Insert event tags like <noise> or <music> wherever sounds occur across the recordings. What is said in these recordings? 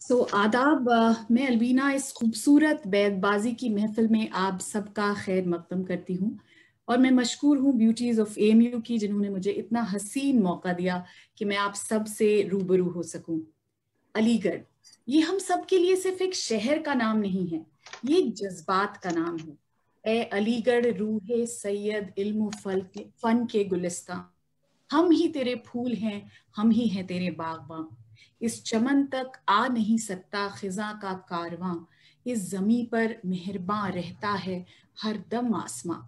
सो so, आदाब मैं अलबीना इस खूबसूरत बैदबाजी की महफिल में आप सबका खैर मकदम करती हूँ और मैं मशहूर हूँ ब्यूटीज ऑफ़ एम यू की जिन्होंने मुझे इतना हसीन मौका दिया कि मैं आप सबसे रूबरू हो सकूँ। अलीगढ़ ये हम सब के लिए सिर्फ़ एक शहर का नाम नहीं है ये जज्बात का नाम है। ए अलीगढ़ रूहे सैयद इल्म फल के फन के गुलिस्तान। हम ही तेरे फूल हैं, हम ही हैं तेरे बागबां इस चमन तक आ नहीं सकता खिजा का कारवां। इस जमी पर मेहरबान रहता है हर दम आसमां।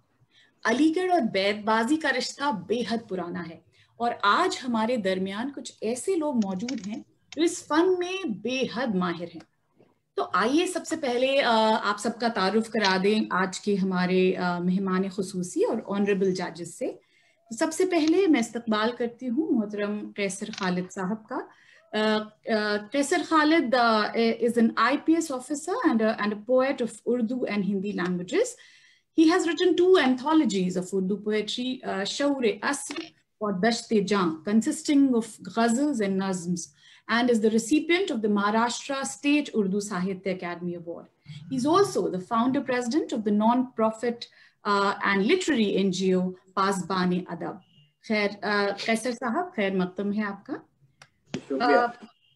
अलीगढ़ और बैदबाजी का रिश्ता बेहद पुराना है और आज हमारे दरमियान कुछ ऐसे लोग मौजूद हैं जो इस फन में बेहद माहिर हैं। तो आइए सबसे पहले आप सबका तारुफ करा दें आज के हमारे मेहमान खसूसी और ऑनरेबल जजेस से। सबसे पहले मैं इस्तकबाल करती हूँ मोहतरम कैसर खालिद साहब का Kaiser Khalid is an I P S officer and and poet of Urdu and Hindi languages He has written two anthologies of Urdu poetry, uh, Shaur Asr or Dashte Jan, consisting of ghazals and nazms, and is the recipient of the Maharashtra State Urdu Sahitya Academy Award. He's also the founder president of the non-profit uh, and literary NGO Pasbane Adab. खैर कैसर साहब खैर मकदम है आपका uh,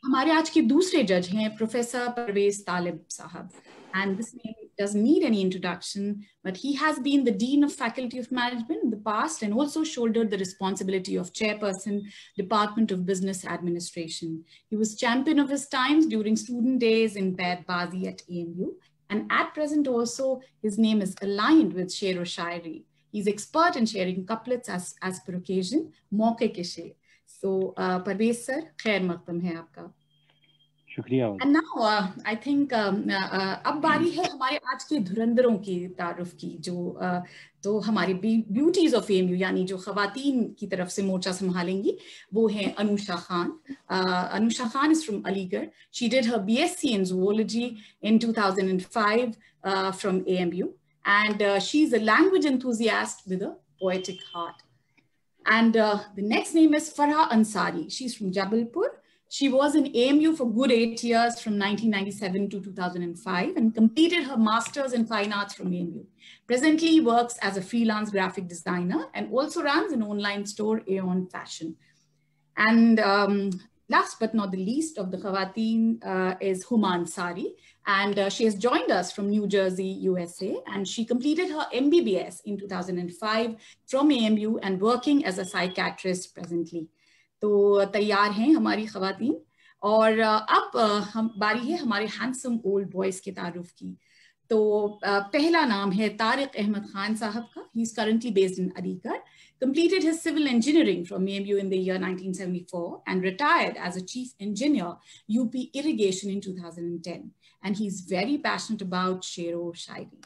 हमारे आज के दूसरे जज हैं professor Parvez Talib sahab and this doesn't need any introduction, but he has been the Dean of Faculty of Management in the past and also shouldered the responsibility of Chairperson, Department of Business Administration. He was champion of his times during student days in Bad Bazi at AMU. And at present also, his name is aligned with Sher Shairi. He's expert in sharing couplets as, as per occasion, mauke ke sher. So, uh, Parvez sir, khair maqdam hai aapka. शुक्रिया and now I think अब बारी है हमारे आज के धुरंधरों की तारुफ की जो uh, तो हमारी ब्यूटीज ऑफ़ एम यू यानी जो खातन की तरफ़ से मोर्चा संभालेंगी वो हैं Anusha Khan. Anusha Khan is from Aligarh. She did her BSc in zoology in 2005 from AMU and uh, she's a language enthusiast with a poetic heart. And uh, the next name is Farha Ansari. She's from Jabalpur. She was in AMU for good eight years from 1997 to 2005 and completed her master's in fine arts from AMU. Presently works as a freelance graphic designer and also runs an online store, Aeon Fashion. And um, last but not the least of the Khawateen uh, is Human Sari. And uh, she has joined us from New Jersey, USA. And she completed her MBBS in 2005 from AMU and working as a psychiatrist presently. तो तैयार हैं हमारी खातन और अब हम बारी है हमारे हैंडसम ओल्ड बॉयज के तारुफ की तो पहला नाम है तारिक अहमद खान साहब का he is currently based in Aligarh completed his civil engineering from AMU in the year 1974 and retired as a chief engineer UP irrigation in 2010 and he's very passionate about Shero Shairi.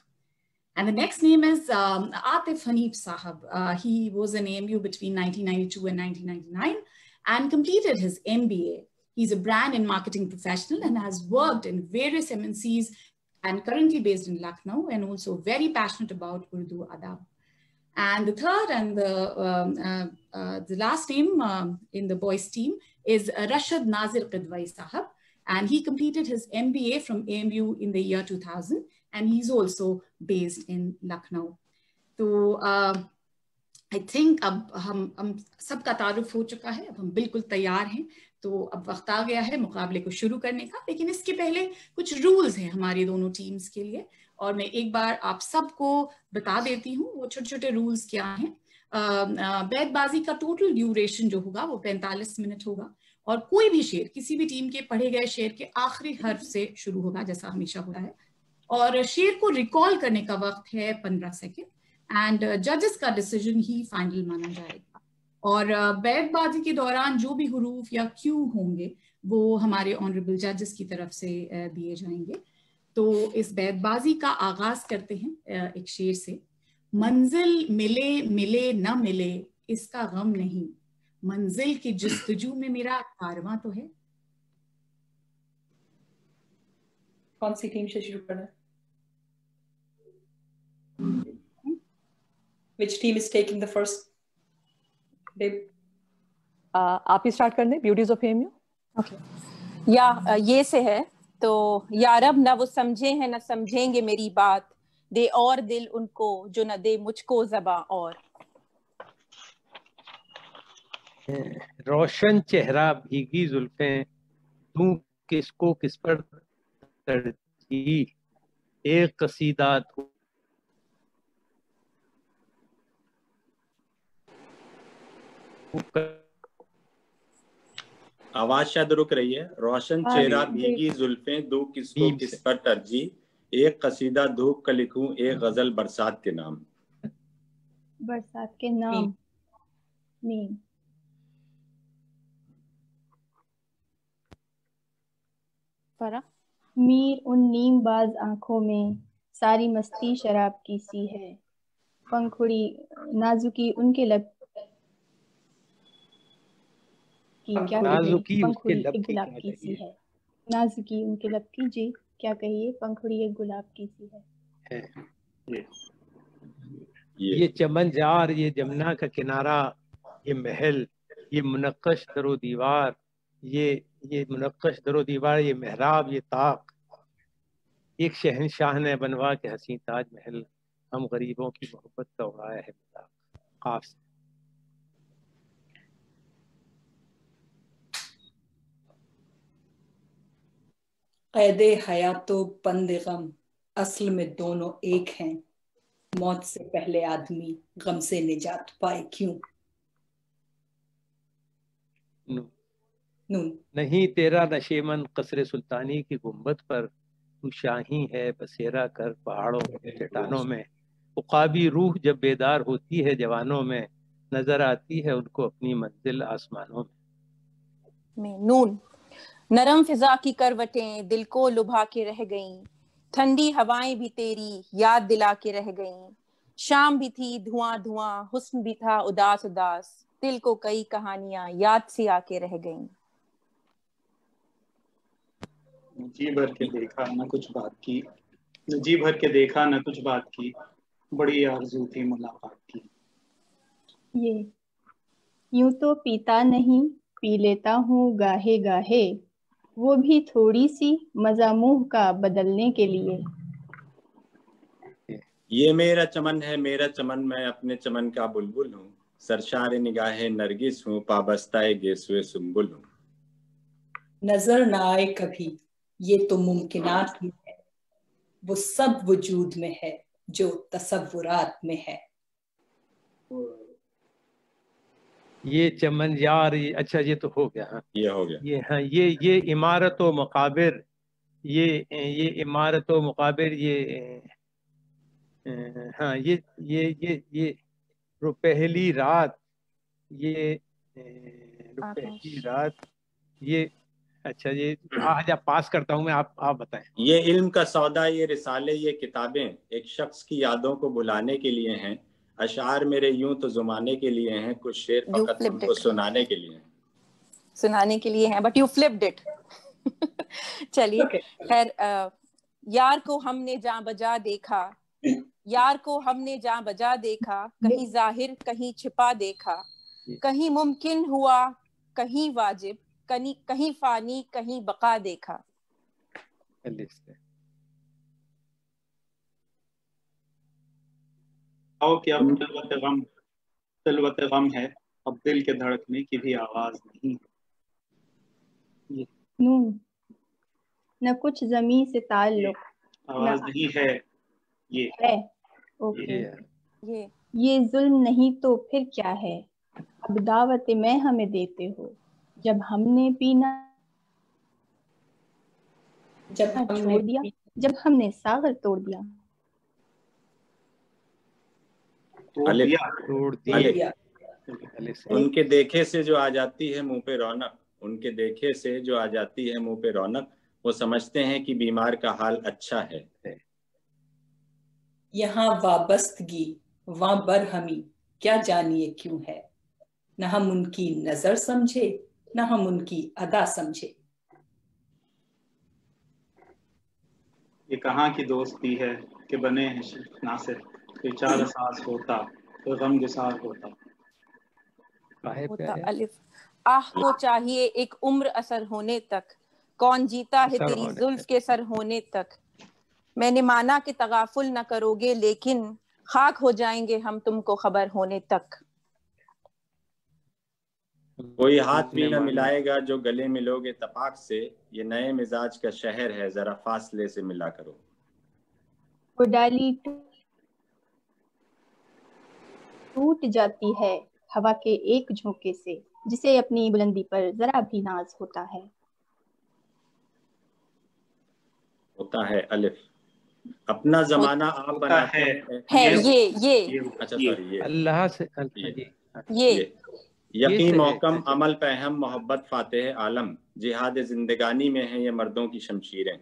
And the next name is um, Atif Hanif Sahab. Uh, he was an AMU between 1992 and 1999 and completed his MBA. He's a brand and marketing professional and has worked in various MNCs and currently based in Lucknow and also very passionate about Urdu Adab. And the third and the, um, uh, uh, the last name um, in the boys team is Rashad Nazir Qidwai Sahab. And he completed his MBA from AMU in the year 2000. And he's also based in Lucknow. Uh, I think अब हम हम सबका तारुफ हो चुका है अब हम बिल्कुल तैयार हैं तो अब वक्त आ गया है मुकाबले को शुरू करने का लेकिन इसके पहले कुछ रूल्स हैं हमारी दोनों टीम्स के लिए और मैं एक बार आप सबको बता देती हूँ वो छोटे छोटे रूल्स क्या हैं बैदबाजी का टोटल ड्यूरेशन जो होगा वो 45 मिनट होगा और कोई भी शेर किसी भी टीम के पढ़े गए शेर के आखिरी हर्फ से शुरू होगा जैसा हमेशा होता है। और शेर को रिकॉल करने का वक्त है पंद्रह सेकेंड एंड जजेस uh, का डिसीज़न ही फाइनल माना जाएगा। और uh, के दौरान जो भी हरूफ या क्यू होंगे वो हमारे ऑनरेबल जजेस की तरफ़ से uh, दिए जाएँगे। तो इस बैदबाजी का आगाज़ करते हैं एक शेर से। मंजिल मिले मिले न मिले इसका गम नहीं। मंजिल की जस्तजू में मेरा कारवां तो है। कौन सी टीम से शुरू करना Which team is taking the first bib? आप ही स्टार्ट कर दें ब्यूटीज ऑफ़ एम ओके या ये से है तो यारब ना वो समझे हैं ना समझेंगे मेरी बात। दे और दिल उनको जो ना दे मुझको जबा और। रोशन चेहरा भीगी जुल्फे तू किसको किस पर तरजीह एक कसीदा आवाज़ शायद रुक रही है। रोशन हाँ, चेहरा भीगी जुल्फे दो किसको किस पर तरजीह एक कसीदा धूप का लिखूं एक गज़ल बरसात के नाम। बरसात के नाम। मीम फरा मीर उन नीम बाज आँखों में सारी मस्ती शराब की सी है। पंखुड़ी नाजुकी उनके लब की क्या नाजुकी उसके लब की, गुलाब की सी है। नाजुकी उनके लब की जी क्या कहिए? पंखुड़ी एक गुलाब की सी है, ये ये। चमन जार ये जमुना का किनारा ये महल ये मुनक्कश दरो दीवार ये ये मुनक्कश दरो दीवार ये मेहराब ये ताक। एक शहनशाह ने बनवा के हसी ताज महल हम गरीबों की मोहब्बत का उड़ाया है खास। कैद हयातो बंद गम असल में दोनों एक हैं। मौत से पहले आदमी गम से निजात पाए क्यों? नून। नहीं तेरा नशेमन कसर सुल्तानी की गुंबद पर तू शाही है बसेरा कर पहाड़ों में चट्टानों में। उकाबी रूह जब बेदार होती है जवानों में नज़र आती है उनको अपनी मंजिल आसमानों में। में नून। नरम फिजा की करवटें दिल को लुभा के रह गईं। ठंडी हवाएँ भी तेरी याद दिला के रह गईं। शाम भी थी धुआँ धुआँ हुस्न भी था उदास उदास। दिल को कई कहानियाँ याद सी आके रह गईं। जी भर के देखा न कुछ बात की। जी भर के देखा न कुछ बात की। बड़ी आरज़ू थी मुलाकात की। ये यूँ तो पीता नहीं पी लेता हूँ गाहे गाहे। वो भी थोड़ी सी मज़ा मुँह का बदलने के लिए। ये मेरा चमन है मेरा चमन मैं अपने चमन का बुलबुल हूँ। सरशार निगाहे नरगिस हूँ पाबस्ताए गेसुए सुम्बुल हूँ। नज़र ना आए कभी। ये तो मुमकिनात में है वो सब वजूद में है जो तस्वुरात में है। ये चमन यार ये अच्छा ये तो हो गया हाँ। ये हो गया। ये हाँ ये ये इमारत व मुकाबिर ये ये इमारत व मुकाबिर ये हाँ ये ये ये ये पहली रात ये पहली रात ये अच्छा ये आज आप पास करता हूँ मैं आप आप बताएँ। ये इल्म का सौदा ये रिसाले ये किताबें एक शख्स की यादों को बुलाने के लिए हैं अशार मेरे यूँ तो जुमाने के लिए हैं कुछ शेर फकत सुनाने के लिए सुनाने के लिए हैं बट यू फ्लिप्ड इट चलिए खैर यार को हमने जा बजा देखा यार को हमने जा बजा देखा कहीं ज़ाहिर कहीं छिपा देखा कहीं मुमकिन हुआ कहीं वाजिब कहीं कहीं फानी कहीं बका देखा। आओ कि अब तलवत गम तलवत गम है। अब दिल के धड़कने की भी आवाज़ नहीं है। नून न कुछ ज़मीन से ताल्लुक। आवाज़ नहीं है ये। है ओके। ये। ये जुल्म नहीं तो फिर क्या है? अब दावत में हमें देते हो। जब हमने पीना जब हमने छोड़ दिया। जब हमने सागर तोड़ दिया। तोड़ दिया उनके देखे से जो आ जाती है मुँह पे रौनक उनके देखे से जो आ जाती है मुँह पे रौनक वो समझते हैं कि बीमार का हाल अच्छा है। यहाँ वाबस्तगी वहाँ बरहमी क्या जानिए क्यों है? न हम उनकी नज़र समझे न हम उनकी अदा समझे। ये कहाँ की दोस्ती है कि बने हैं नासिर? कोई चार सास होता तो गम गुसार होता। होता अलिफ। आह को चाहिए एक उम्र असर होने तक। कौन जीता है तेरी जुल्फ के सर होने तक? मैंने माना कि तगाफुल न करोगे लेकिन खाक हो जाएँगे हम तुमको खबर होने तक। कोई हाथ भी न मिलाएगा जो गले मिलोगे तपाक से ये नए मिजाज का शहर है जरा फासले से मिला करो। टूट जाती है हवा के एक झोंके से जिसे अपनी बुलंदी पर जरा भी नाज होता है। होता है अलिफ। अपना जमाना आप बनाते है, है। ये ये अच्छा सॉरी ये। अल्लाह से ये। यकीन मोहकम अमल पे हम मोहब्बत फातेह आलम जिहाद जिंदगानी में है ये मर्दों की शमशीरें।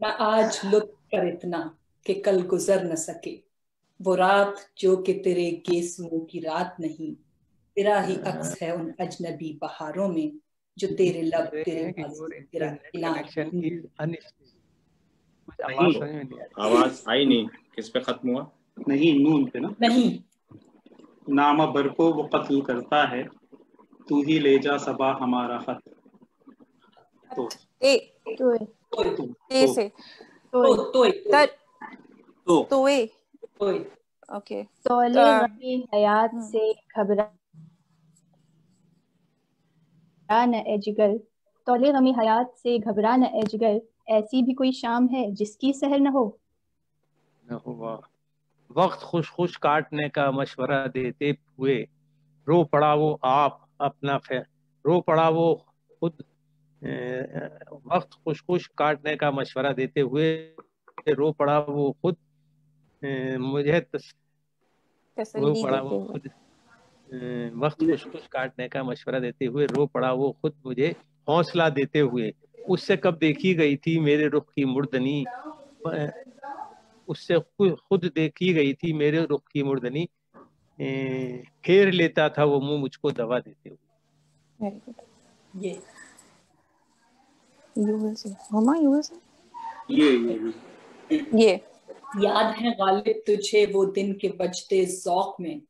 न आज लुत्फ कर इतना कि कल गुजर न सके। वो रात जो कि तेरे गेसुओं की रात नहीं तेरा ही अक्स है उन अजनबी बहारों में जो तेरे लब तेरे तेरा आवाज़ आई नहीं। किस पे खत्म हुआ? नहीं नून पे ना? नहीं नामा बर को वो कत्ल करता है तू ही ले जा सबा हमारा खत। तो। ए तो तो। ए से। तो तो तर तो। तो ए। तो ओके। तौले आ, गमी हयात से घबरा न एजगल तौले गमी हयात से घबरा न एजगल ऐसी भी कोई शाम है जिसकी सहर न हो? न हुआ वक्त खुश खुश काटने का मशवरा देते हुए रो पड़ा वो आप अपना खैर रो पड़ा वो खुद वक्त खुश खुश काटने का मशवरा देते हुए रो पड़ा वो खुद मुझे तस, रो पड़ा वो खुद वक्त खुश खुश काटने का मशवरा देते हुए रो पड़ा वो खुद मुझे हौसला देते हुए उससे कब देखी गई थी मेरे रुख की मुर्दनी उससे खुद देखी गई थी मेरे रुख की मुर्दनी। फेर लेता था वो मुँह मुझको दवा देते हुए। ये। याद है गालिब तुझे वो दिन के बजते जौक में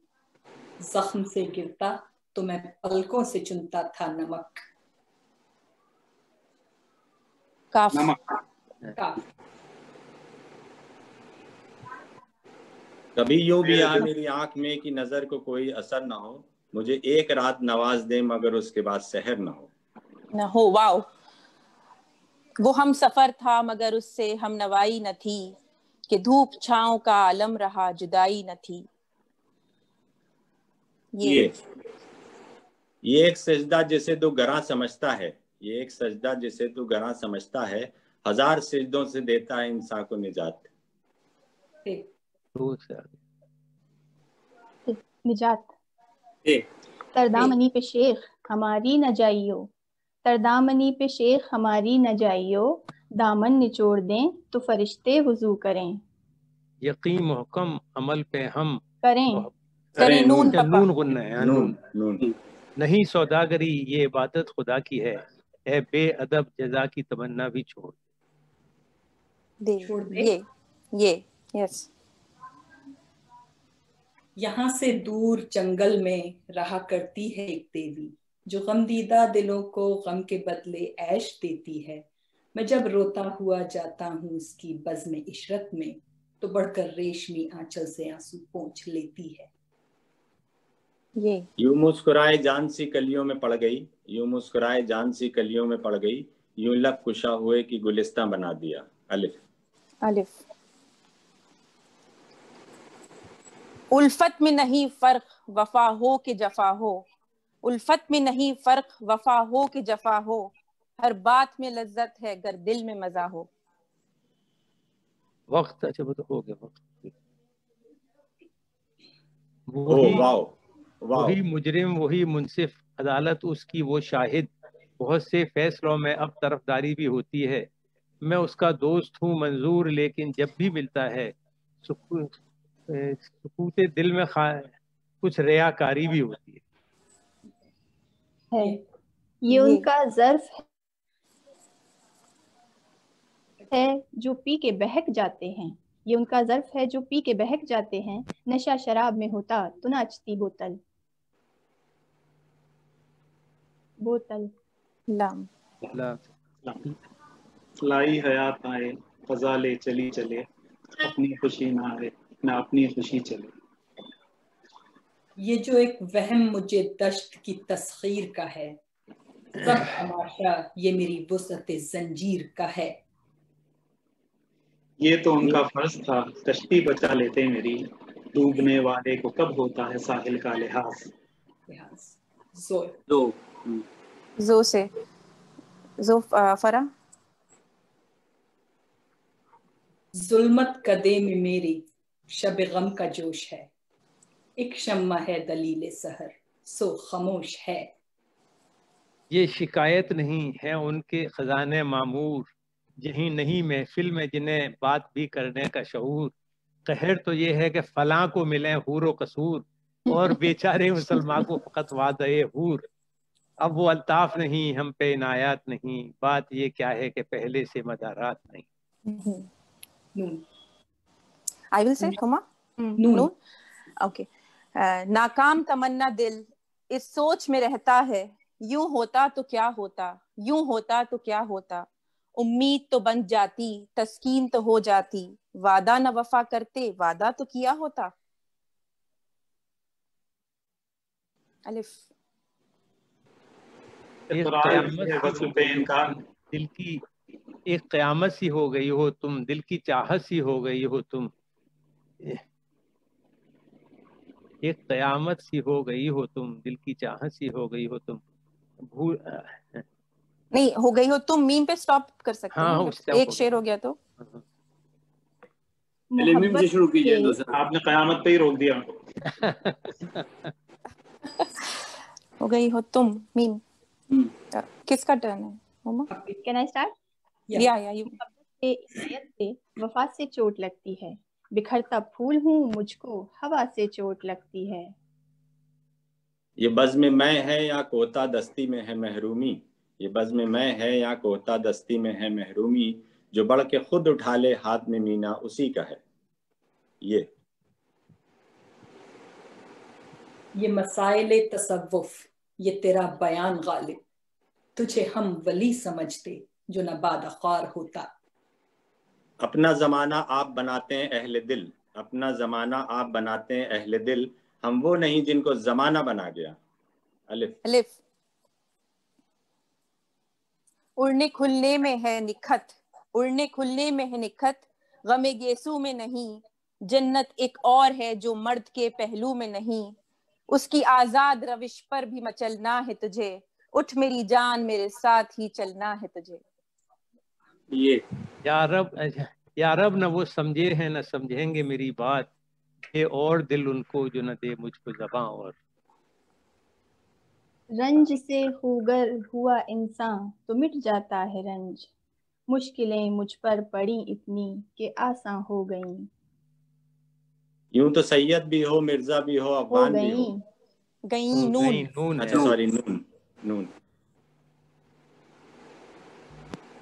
जख्म से गिरता तो मैं पलकों से चुनता था नमक। काफ। नमक। काफ। कभी यूँ भी आ मेरी आँख में कि नज़र को कोई असर ना हो मुझे एक रात नवाज़ दे मगर उसके बाद सहर ना हो। न हो वाओ। वो हम सफ़र था मगर उससे हम नवाई न थी कि धूप छाओ का आलम रहा जुदाई न थी। ये। ये, ये एक सजदा जिसे तू गरा समझता है ये एक सजदा जिसे तू गरा समझता है हज़ार सजदों से देता है इंसान को निजात। निजात। तरदामनी पे शेख हमारी न जाइयो। तरदामनी पे शेख हमारी न जाइयो। दामन निचोड़ दें तो फरिश्ते वज़ू करें। यकीन मोहकम अमल पे हम करें। करें। नून नून गुन्ना है नून नून। नहीं सौदागरी ये इबादत खुदा की है। ए बेअदब जजा की तमन्ना भी छोड़। दे छोड़ दे। ये ये यस यहाँ से दूर जंगल में रहा करती है एक देवी जो गमदीदा दिलों को गम के बदले ऐश देती है। मैं जब रोता हुआ जाता हूँ उसकी बज़्म इशरत में तो बढ़कर रेशमी आंचल से आँसू पोंछ लेती है। ये। यूँ मुस्कुराए जान सी कलियों में पड़ गई यू मुस्कुराए जान सी कलियों में पड़ गई यूँ लब कुशा हुए कि गुलिस्तां बना दिया। अलिफ। अलिफ। उल्फत में नहीं फ़र्क वफा हो के जफा हो। उल्फत में नहीं फ़र्क वफा हो के जफा हो। हर बात में लज्जत है गर दिल में मज़ा हो। वक्त अच्छा वो तो हो गया वक्त। वही वाओ वाओ। वही मुजरिम वही मुनसिफ अदालत उसकी वो शाहिद। बहुत से फैसलों में अब तरफदारी भी होती है। मैं उसका दोस्त हूँ मंजूर लेकिन जब भी मिलता है सुकूते दिल में खा कुछ रियाकारी भी होती है। है। ये ये- उनका जर्फ है जो पी के बहक जाते हैं। ये उनका जर्फ है जो पी के बहक जाते हैं। नशा शराब में होता तो नाचती बोतल। बोतल लम। लाई हयात आए फजा ले चली चले अपनी खुशी ना आए। ना अपनी खुशी चले। ये जो एक वहम मुझे दश्त की तस्खीर का है सब तमाशा ये मेरी वसत जंजीर का है। ये तो उनका फ़र्ज़ था कश्ती बचा लेते मेरी। डूबने वाले को कब होता है साहिल का लिहाज? जो दो। जो से। जो फरा जुल्मत कदे में मेरी शब गम का जोश है। एक शम्मा है दलील सहर सो खामोश है। ये शिकायत नहीं है उनके खजाने मामूर यही नहीं महफिल में जिन्हें बात भी करने का शूर कहर तो ये है कि फला को मिले हूर कसूर और <laughs> बेचारे मुसलमान को फकत वादे हूर। अब वो अल्ताफ नहीं हम पे इनायात नहीं बात ये क्या है कि पहले से मदारात नहीं। I will say Khuma Noon okay नाकाम तमन्ना दिल इस सोच में रहता है यूँ होता तो क्या होता यूँ होता तो क्या होता उम्मीद तो बन जाती तस्कीन तो हो जाती वादा न वफा करते वादा तो किया होता। अलिफ। दिल की एक कयामत सी हो गई हो तुम दिल की चाहत सी हो गई हो तुम। एक कयामत सी हो गई हो तुम दिल की चाहत सी हो गई हो तुम। भूल नहीं हो गई हो तुम मीम पे स्टॉप कर सकते हाँ, हो। एक शेर हो गया तो। मीम से शुरू कीजिए आपने कयामत पे ही रोक दिया <laughs> हो गई हो तुम मीम। किसका टर्न है मम्मा कैन आई स्टार्ट या या यू से वफा से चोट लगती है। बिखरता फूल हूँ मुझको हवा से चोट लगती है। ये बज में मैं है या कोता दस्ती में है महरूमी? ये बज में मैं है या कोता दस्ती में है महरूमी? जो बढ़ के खुद उठा ले हाथ में मीना उसी का है। ये। ये मसाइल तसव्वुफ ये तेरा बयान गालिब। तुझे हम वली समझते जो न बादखार होता। अपना जमाना आप बनाते हैं अहले दिल, अपना जमाना आप बनाते हैं अहले दिल। हम वो नहीं जिनको जमाना बना गया। अलिफ। अलिफ। उड़ने खुलने में है निखत, उड़ने खुलने में है निखत, गमे गेसू में नहीं, जन्नत एक और है जो मर्द के पहलू में नहीं। उसकी आज़ाद रविश पर भी मचलना है तुझे, उठ मेरी जान मेरे साथ ही चलना है तुझे। ये। या रब या रब न वो समझे हैं न समझेंगे मेरी बात। ये और दिल उनको जो न दे मुझको जबा और। रंज से हुगर हुआ इंसान तो मिट जाता है रंज। मुश्किलें मुझ पर पड़ी इतनी कि आसान हो गई। यूँ तो सैयद भी हो मिर्ज़ा भी हो अफगान भी हो। गई। नून। नून अच्छा सॉरी नून नून।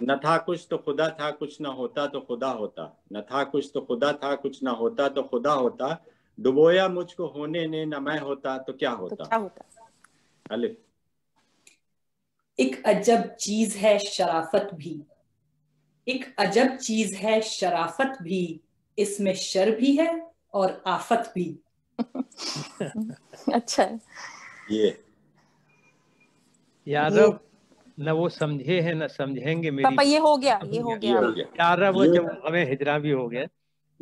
न था कुछ तो खुदा था कुछ ना होता तो खुदा होता। न था कुछ तो खुदा था कुछ ना होता तो खुदा होता। डुबोया मुझको होने ने न मैं होता तो क्या होता? तो क्या होता। अलिफ एक अजब चीज़ है शराफत भी। एक अजब चीज़ है शराफत भी। इसमें शर भी है और आफत भी। <laughs> अच्छा। ये। यार न वो समझे है न समझेंगे मेरी पापा ये हो गया ये हो गया। यार वो जब हमें हिजरा भी हो गया।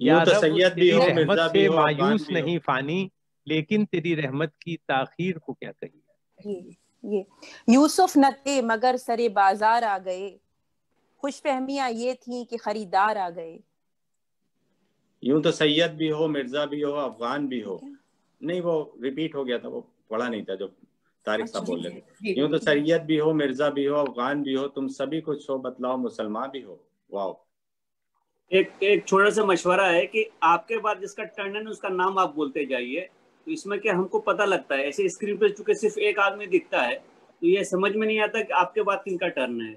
यार तो सैयद भी हो मिर्ज़ा भी हो मायूस नहीं फानी लेकिन तेरी रहमत की ताखीर को क्या कही? ये ये। यूसुफ न थे मगर सरे बाज़ार आ गए। खुश खुशफहमियाँ ये थी कि खरीदार आ गए। यूँ तो सैयद भी हो मिर्ज़ा भी हो अफगान भी हो। नहीं वो रिपीट हो गया था वो पढ़ा नहीं था जो तारिक साहब बोल रहे यूँ तो सैयद भी हो मिर्ज़ा भी हो अफगान भी हो तुम सभी कुछ हो बतलाओ मुसलमान भी हो। वाओ। एक एक छोटा सा मशवरा है कि आपके बाद जिसका टर्न है उसका नाम आप बोलते जाइए। तो इसमें क्या हमको पता लगता है? ऐसे स्क्रीन पे चूँकि सिर्फ़ एक आदमी दिखता है तो ये समझ में नहीं आता कि आपके बाद किनका टर्न है।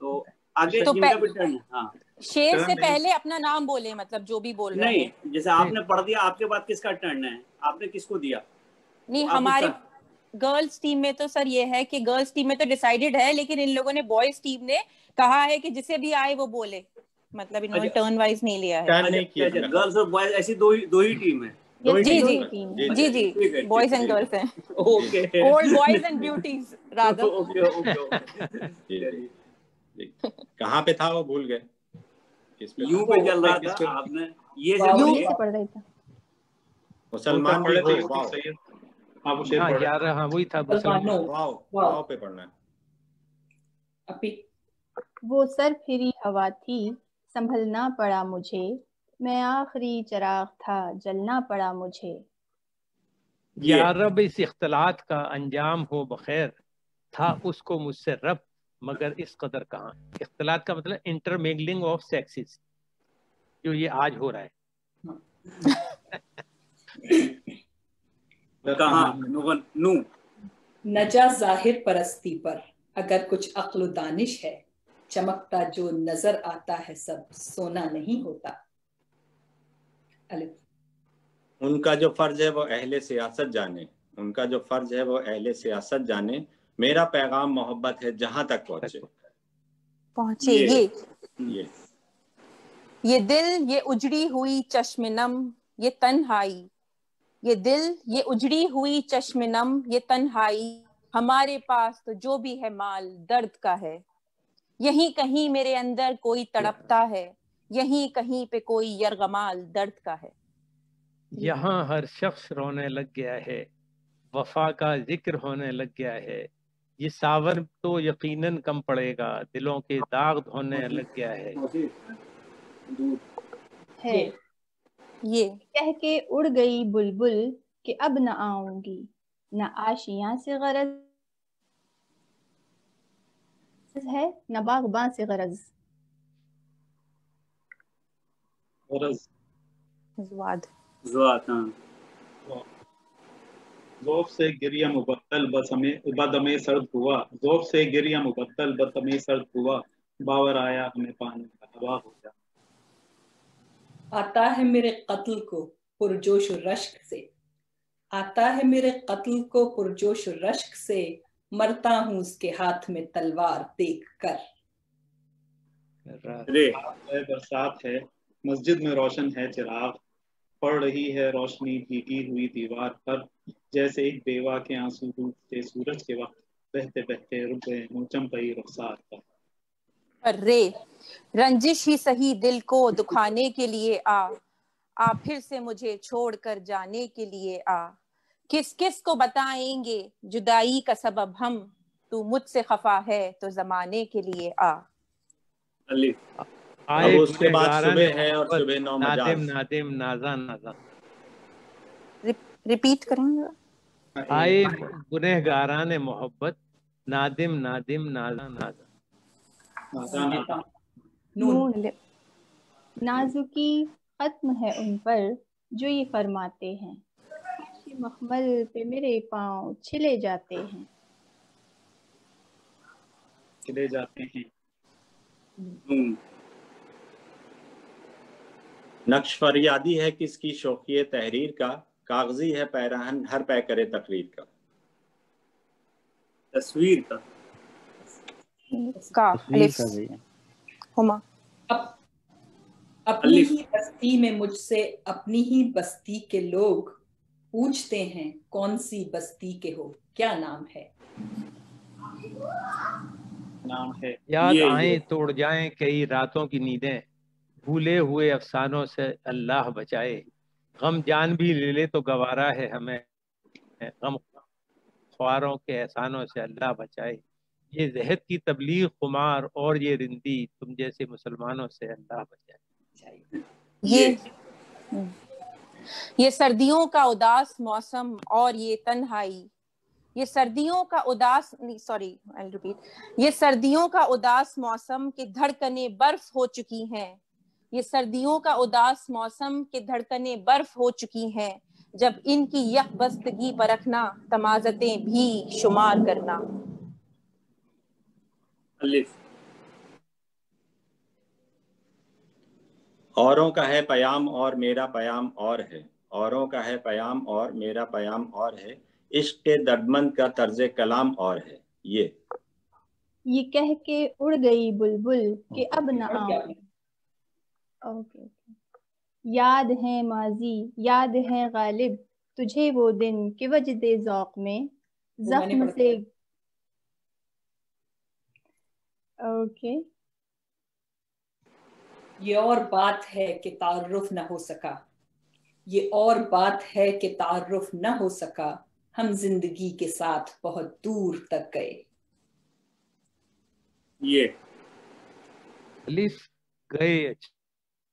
तो आगे तो जिनका भी टर्न है हाँ। शेर से पहले अपना नाम बोले मतलब जो भी बोल रहे नहीं जैसे आपने पढ़ दिया आपके बाद किसका टर्न है? आपने किसको दिया? नहीं हमारे गर्ल्स टीम में तो सर ये है कि गर्ल्स टीम में तो डिसाइडेड है लेकिन इन लोगों ने बॉयज़ टीम ने कहा है कि जिसे भी आए वो बोले। मतलब इन्होंने टर्न अच्छा। वाइज नहीं लिया है। गर्ल्स और बॉयज़ ऐसी दो ही दो ही टीम है। जी जी जी जी बॉयज़ एंड गर्ल्स हैं okay old boys and beauties rather okay okay कहाँ पे था वो? भूल गए। किस पे? यू पे चल रहा था आपने ये यू से पढ़ रही था। मुसलमान भी हो। वाओ हाँ वो शेर हाँ पढ़ रहे यार हाँ वही था वाओ पे पढ़ना है। अपी वो सर फिरी हवा थी संभलना पड़ा मुझे। मैं आखिरी चराग था जलना पड़ा मुझे। ये या रब इस इख्तलात का अंजाम हो बखैर था उसको मुझसे रब मगर इस कदर कहाँ? इख्तलात का मतलब इंटरमिंगलिंग ऑफ़ सेक्सेस जो ये आज हो रहा है। <laughs> <laughs> कहाँ नुगन नू। नजा ज़ाहिर परस्ती पर अगर कुछ अक्ल दानिश है चमकता जो नज़र आता है सब सोना नहीं होता। उनका जो फ़र्ज़ है वो अहले सियासत जाने। उनका जो फ़र्ज़ है वो अहले सियासत जाने। मेरा पैगाम मोहब्बत है जहाँ तक पहुँचे। पहुँचे ये- ये ये। ये दिल ये उजड़ी हुई चश्मनम ये तन्हाई। ये दिल ये उजड़ी हुई चश्मनम ये तन्हाई हमारे पास तो जो भी है माल दर्द का है। यहीं कहीं मेरे अंदर कोई तड़पता है यहीं कहीं पे कोई यरगमाल दर्द का है। यहाँ हर शख्स रोने लग गया है वफा का ज़िक्र होने लग गया है। ये सावन तो यकीनन कम पड़ेगा दिलों के दाग धोने लग गया है। है। ये। कह के उड़ गई बुलबुल कि अब न आऊँगी न आशिया से गरज है न बागबां से गरज। गरज। जवाद जुआत हाँ। जोफ से गिरिया मुबत्तल बसमे बदमे सर्द हुआ। जोफ से गिरिया मुबत्तल बदमे सर्द हुआ। बावर आया हमें पानी का हवा हो। जा आता है मेरे कत्ल को पुरजोश रश्क से। आता है मेरे कत्ल को पुरजोश रश्क से मरता हूँ उसके हाथ में तलवार देख कर है बरसात है मस्जिद में रोशन है चिराग। पड़ रही है रोशनी भीगी हुई दीवार पर। जैसे एक बेवा के आँसू डूबते सूरज के वक्त बहते बहते रुक गए चमकई रुखसार पर। रे। रंजिश ही सही दिल को दुखाने के लिए आ। आ फिर से मुझे छोड़कर जाने के लिए आ। किस किस को बताएँगे? जुदाई का सबब हम। तू मुझसे खफा है तो जमाने के लिए आ। अलिफ अब उसके बाद सुबह है और सुबह नौ नादिम मजाज नादिम नाजा नाजा रिपीट करेंगे? आए गुनहगारान मोहब्बत। नादिम नादिम नाजा नाजा नून। नाजुकी खत्म है उन पर जो ये फरमाते हैं। मखमल पे मेरे पाँव छिले जाते हैं। खिले जाते हैं। नक्श फरियादी है किसकी शौकी तहरीर का? कागज़ी है पैराहन हर पै करे तकरीर का। तस्वीर का। का अलिफ हुमा। अप, अपनी ही बस्ती में मुझसे अपनी ही बस्ती के लोग पूछते हैं कौन सी बस्ती के हो? क्या नाम है? नाम है। याद। आए तोड़ जाएँ कई रातों की नींदें। भूले हुए अफसानों से अल्लाह बचाए। गम जान भी ले ले तो गवारा है हमें। गम ख्वारों के एहसानों से अल्लाह बचाए। ये जहद की तबलीग खुमार और ये रिंदी तुम जैसे मुसलमानों से अल्लाह बचाए। ये ये सर्दियों का उदास मौसम और ये तन्हाई ये सर्दियों का उदास सॉरी आई रिपीट ये सर्दियों का उदास मौसम की धड़कने बर्फ़ हो चुकी हैं। ये सर्दियों का उदास मौसम की धड़कने बर्फ़ हो चुकी हैं जब इनकी यकबस्तगी परखना तमाजतें भी शुमार करना। अलिफ औरों का है पयाम और मेरा पयाम और है। औरों का है पयाम और मेरा पयाम और है। इश्क के दर्दमंद का तर्ज कलाम और है। ये। ये कह के उड़ गई बुलबुल कि अब न आऊँ। ओके याद है माजी याद है गालिब तुझे वो दिन कि वजद जौक में जख्म से ओके ये और बात है कि तारुफ न हो सका। ये और बात है कि तारुफ न हो सका। हम ज़िंदगी के साथ बहुत दूर तक गए। ये। अलिफ गए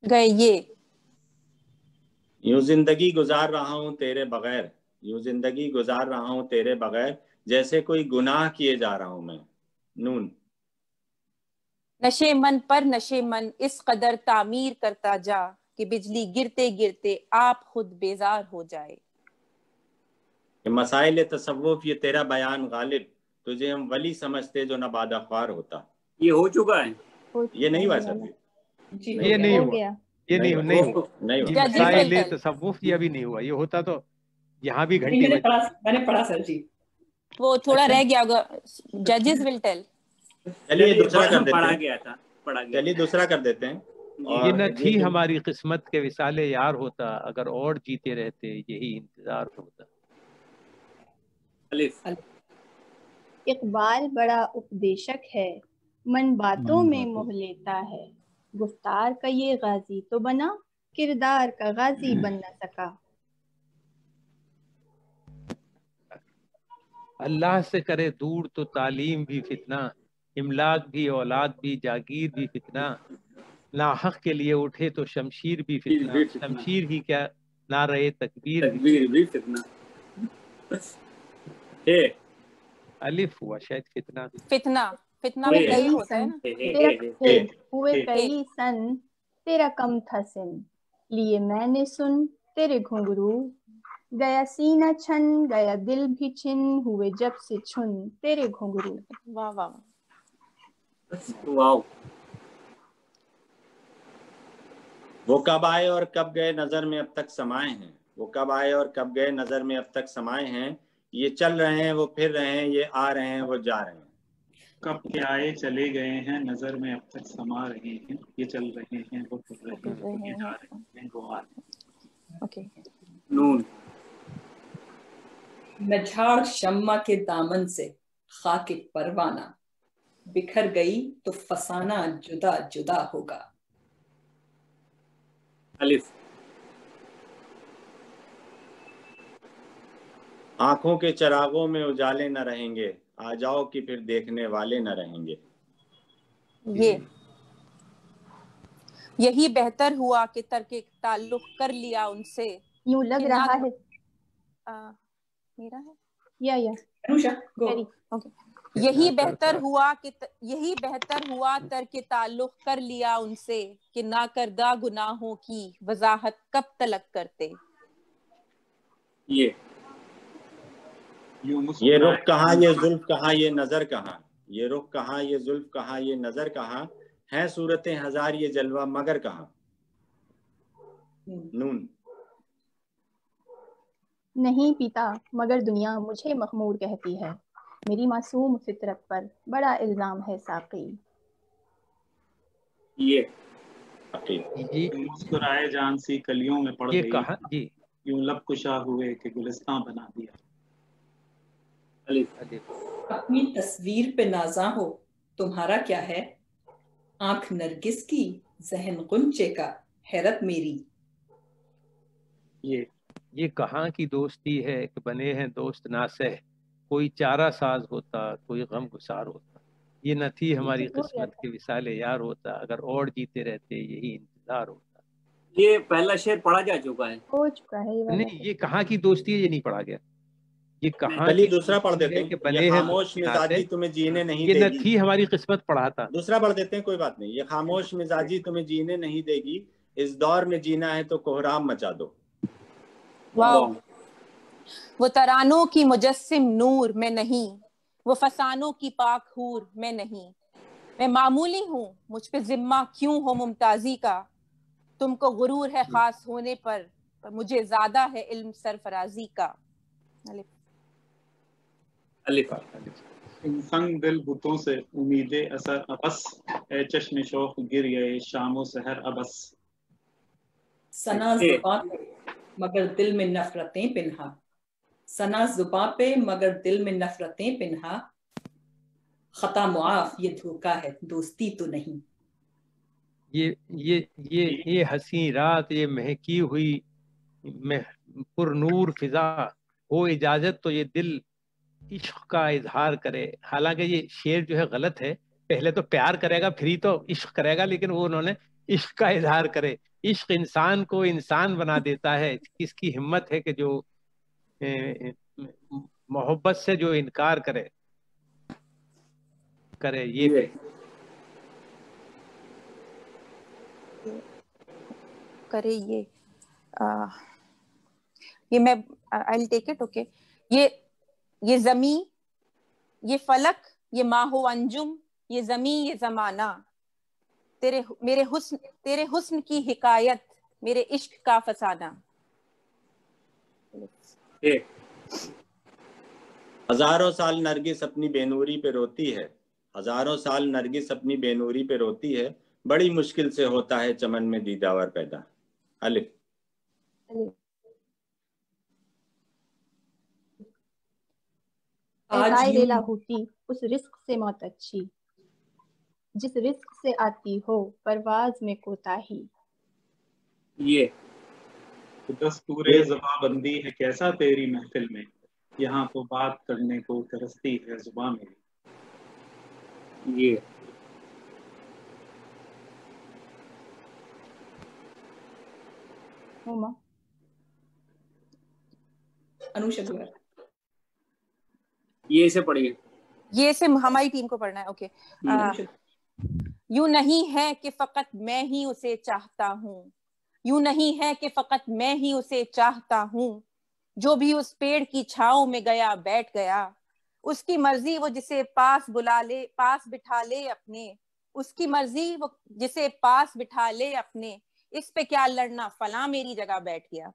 गए ये। यूँ ज़िंदगी गुजार रहा हूँ तेरे बगैर। यूँ ज़िंदगी गुजार रहा हूँ तेरे बगैर। जैसे कोई गुनाह किए जा रहा हूँ मैं। नून। नशे मन पर नशे मन इस कदर तामीर करता जा कि बिजली गिरते गिरते आप खुद बेजार हो जाए। मसाइल तसव्वुफ ये तेरा बयान गालिब तुझे हम वली समझते जो नबादा ख्वार होता। ये हो चुका है? ये नहीं हुआ सर ये नहीं हुआ। ये नहीं हुआ नहीं हुआ। नहीं मसाइल तसव्वुफ ये अभी नहीं हुआ। ये होता तो यहाँ भी घंटी मैंने पढ़ा सर जी। वो थोड़ा रह गया होगा। जजेस विल टेल चलिए दूसरा कर देते पढ़ा हैं। गया था पढ़ा गया चलिए दूसरा कर देते हैं। ये न थी हमारी किस्मत के विसाले यार होता अगर और जीते रहते यही इंतज़ार होता। इकबाल बड़ा उपदेशक है मन बातों में मोह लेता है। गुफ्तार का ये गाजी तो बना किरदार का गाजी बन न सका। अल्लाह से करे दूर तो तालीम भी फितना। इमलाक भी औलाद भी जागीर भी फितना। नाहक के लिए उठे तो शमशीर भी फितना। शमशीर ही क्या? ना रहे तकबीर तकबीर भी फितना। ए अलिफ हुआ शायद फितना। फितना। फितना में कई होता है ना? तेरा हुए कई सन तेरा कम था सिन। लिए मैंने सुन तेरे घुंघरू। गया सीना छन गया दिल भी छिन हुए जब से छुन तेरे घुंघरू। वाह वाह। वाह वो कब आए और कब गए नज़र में अब तक समाये हैं? वो कब आए और कब गए नज़र में अब तक समाये हैं? ये चल रहे हैं वो फिर रहे हैं ये आ रहे हैं वो जा रहे हैं। कब के आए चले गए हैं नज़र में अब तक समा रहे हैं ये चल रहे हैं वो फिर रहे हैं ये जा रहे हैं वो आ रहे हैं। ओके नून। नझाड़ शम्मा के दामन से खाके परवाना। बिखर गई तो फसाना जुदा जुदा होगा। अलिफ। आँखों के चरागों में उजाले न रहेंगे आ जाओ कि फिर देखने वाले न रहेंगे। ये। यही बेहतर हुआ कि तर्क ताल्लुक कर लिया उनसे। यूँ लग रहा है। आ, मेरा है? या या। अनुषा ओके यही बेहतर हुआ कि यही बेहतर हुआ तर के ताल्लुक कर लिया उनसे कि ना करदा गुनाहों की वजाहत कब तलक करते। ये। ये रुख कहाँ ये जुल्फ कहाँ ये नज़र कहाँ? ये रुख कहाँ ये जुल्फ कहाँ ये नज़र कहाँ? है सूरतें हज़ार ये जलवा मगर कहाँ? नून। नहीं पीता मगर दुनिया मुझे मखमूर कहती है। मेरी मासूम फितरत पर बड़ा इल्ज़ाम है साकी। ये। मुस्कुराए जान सी कलियों में पड़ ये गई। कहा जी। यूँ लब कुशा हुए कि गुलिस्तान बना दिया। अपनी तस्वीर पे नाजा हो तुम्हारा क्या है? आँख नरगिस की जहन गुंचे का हैरत मेरी। ये। ये कहाँ की दोस्ती है कि बने हैं दोस्त ना नासह कोई चारा साज होता कोई गम गुसार होता। ये न थी हमारी किस्मत के विसाले यार होता अगर और जीते रहते यही इंतज़ार होता। ये पहला शेर पढ़ा जा चुका है। हो चुका है ये नहीं ये कहाँ की दोस्ती है ये नहीं पढ़ा गया। ये कहाँ दूसरा पढ़ देते हैं। बने खामोश मिजाजी तुम्हें जीने नहीं ये न देगी। थी हमारी किस्मत पढ़ा था। दूसरा पढ़ देते हैं कोई बात नहीं। ये खामोश मिजाजी तुम्हें जीने नहीं देगी। इस दौर में जीना है तो कोहराम मचा दो। वाह। वो तरानों की मुजस्म नूर में नहीं वो फसानों की पाक हूर में नहीं। मैं मामूली हूँ मुझ पे जिम्मा क्यों हो मुमताजी का? तुमको गुरूर है खास होने पर पर मुझे ज़्यादा है इल्म सरफराजी का। अलिफ। संग दिल बुतों से उम्मीदें असर अबस ए चश्म शौक गिर गए शामो सहर अबस। सना ज़ुबान मगर दिल में नफरतें पिन्हा सना ज़ुबान पे मगर दिल में नफरतें पिन्हा। खता मुआफ ये धोखा है दोस्ती तो नहीं। ये ये ये ये हसी रात ये महकी हुई मह, पुरनूर फिजा। हो इजाज़त तो ये दिल इश्क का इजहार करे। हालाँकि ये शेर जो है गलत है। पहले तो प्यार करेगा फिर ही तो इश्क करेगा लेकिन वो उन्होंने इश्क का इजहार करे। इश्क इंसान को इंसान बना देता है। किसकी हिम्मत है कि जो मोहब्बत से जो इनकार करे करे ये करे ये। आ, ये मैं आई टेक इट ओके ये ये जमी ये फलक ये माहो अंजुम ये जमी ये जमाना। तेरे मेरे हुस्न तेरे हुस्न की हिकायत मेरे इश्क का फसाना। हज़ारों साल नरगिस अपनी बेनूरी पे रोती है। हज़ारों साल नरगिस अपनी बेनूरी पे रोती है। बड़ी मुश्किल से होता है चमन में दीदावर पैदा। अलिफ आज होती उस रिस्क से मौत अच्छी। जिस रिस्क से आती हो परवाज में कोताही ये। दस्तूरे जबाबंदी है कैसा तेरी महफिल में? यहाँ तो बात करने को तरसती है जुबा मेरी। ये। ये से पढ़िए। ये से हमारी टीम को पढ़ना है ओके। यू नहीं है कि फकत मैं ही उसे चाहता हूँ। यू नहीं है कि फकत मैं ही उसे चाहता हूँ। जो भी उस पेड़ की छाओ में गया, बैठ गया, उसकी मर्ज़ी वो जिसे पास बुला ले, पास बिठा ले अपने, उसकी मर्ज़ी वो जिसे पास बिठा ले अपने, इस पे क्या लड़ना? फला मेरी जगह बैठ गया।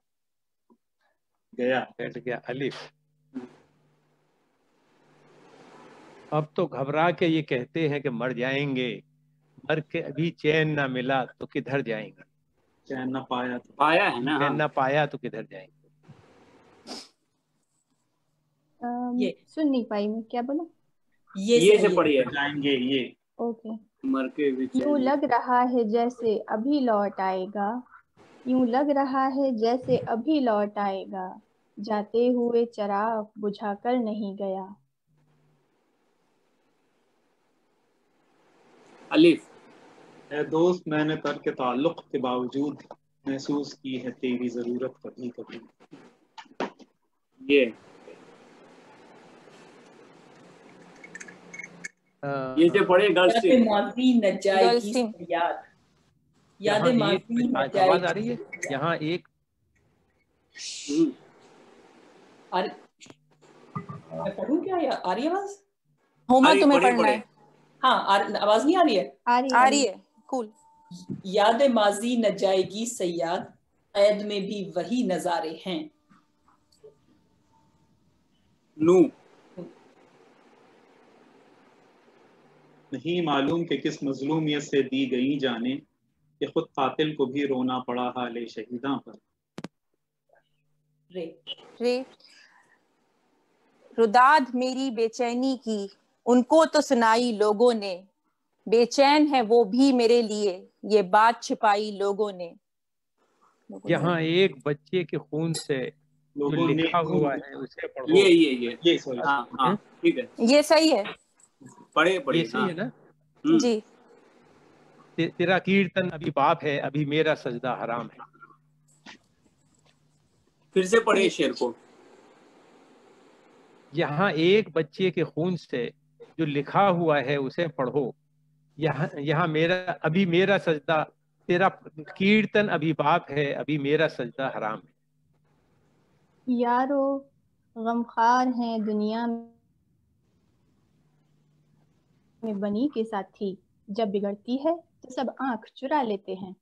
गया, बैठ गया अलिफ अब तो घबरा के ये कहते हैं कि मर जाएँगे। मर के अभी चैन ना मिला तो किधर जाएँगे? चैन ना पाया तो पाया है ना चैन ना पाया तो किधर जाएँगे? ये सुन नहीं पाई मैं क्या बोला? ये ये से पढ़िए जाएँगे ये। ओके। मर के यूँ लग रहा है जैसे अभी लौट आएगा। यूँ लग रहा है जैसे अभी लौट आएगा। जाते हुए चराग बुझाकर नहीं गया। अलिफ। ए दोस्त मैंने तर के ताल्लुक के बावजूद महसूस की है तेरी ज़रूरत कभी कभी। ये। ये जो पढ़े गर्ल्स टीम माजी न जाएगी याद। याद माजी न जाएगी आवाज़ आ रही है? यहाँ एक। हम्म। अरे मैं पढ़ूं क्या आ रही है आवाज़? होमा तुम्हें पढ़ना है। हाँ आवाज़ नहीं आ रही है। आ रही है। कूल याद माजी न जाएगी सयाद कैद में भी वही नजारे हैं। नू। नहीं मालूम कि किस मजलूमियत से दी गई जाने कि खुद कातिल को भी रोना पड़ा हाले शहीदा पर। रे। रे। रुदाद मेरी बेचैनी की उनको तो सुनाई लोगों ने बेचैन है वो भी मेरे लिए ये बात छिपाई लोगों ने। यहाँ एक बच्चे के खून से जो लिखा हुआ है उसे पढ़ो। ये ये ये। ये हाँ हाँ है? ये सही है। पढ़े पढ़े ये सही है। ना? हम्म। जी। ते, तेरा कीर्तन अभी बाप है अभी मेरा सजदा हराम है। फिर से पढ़े शेर को। यहाँ एक बच्चे के खून से जो लिखा हुआ है उसे पढ़ो। यहाँ यहाँ मेरा अभी मेरा सजदा तेरा कीर्तन अभी बाप है अभी मेरा सजदा हराम है। यारो गमखार हैं दुनिया में बनी के साथी। जब बिगड़ती है तो सब आँख चुरा लेते हैं।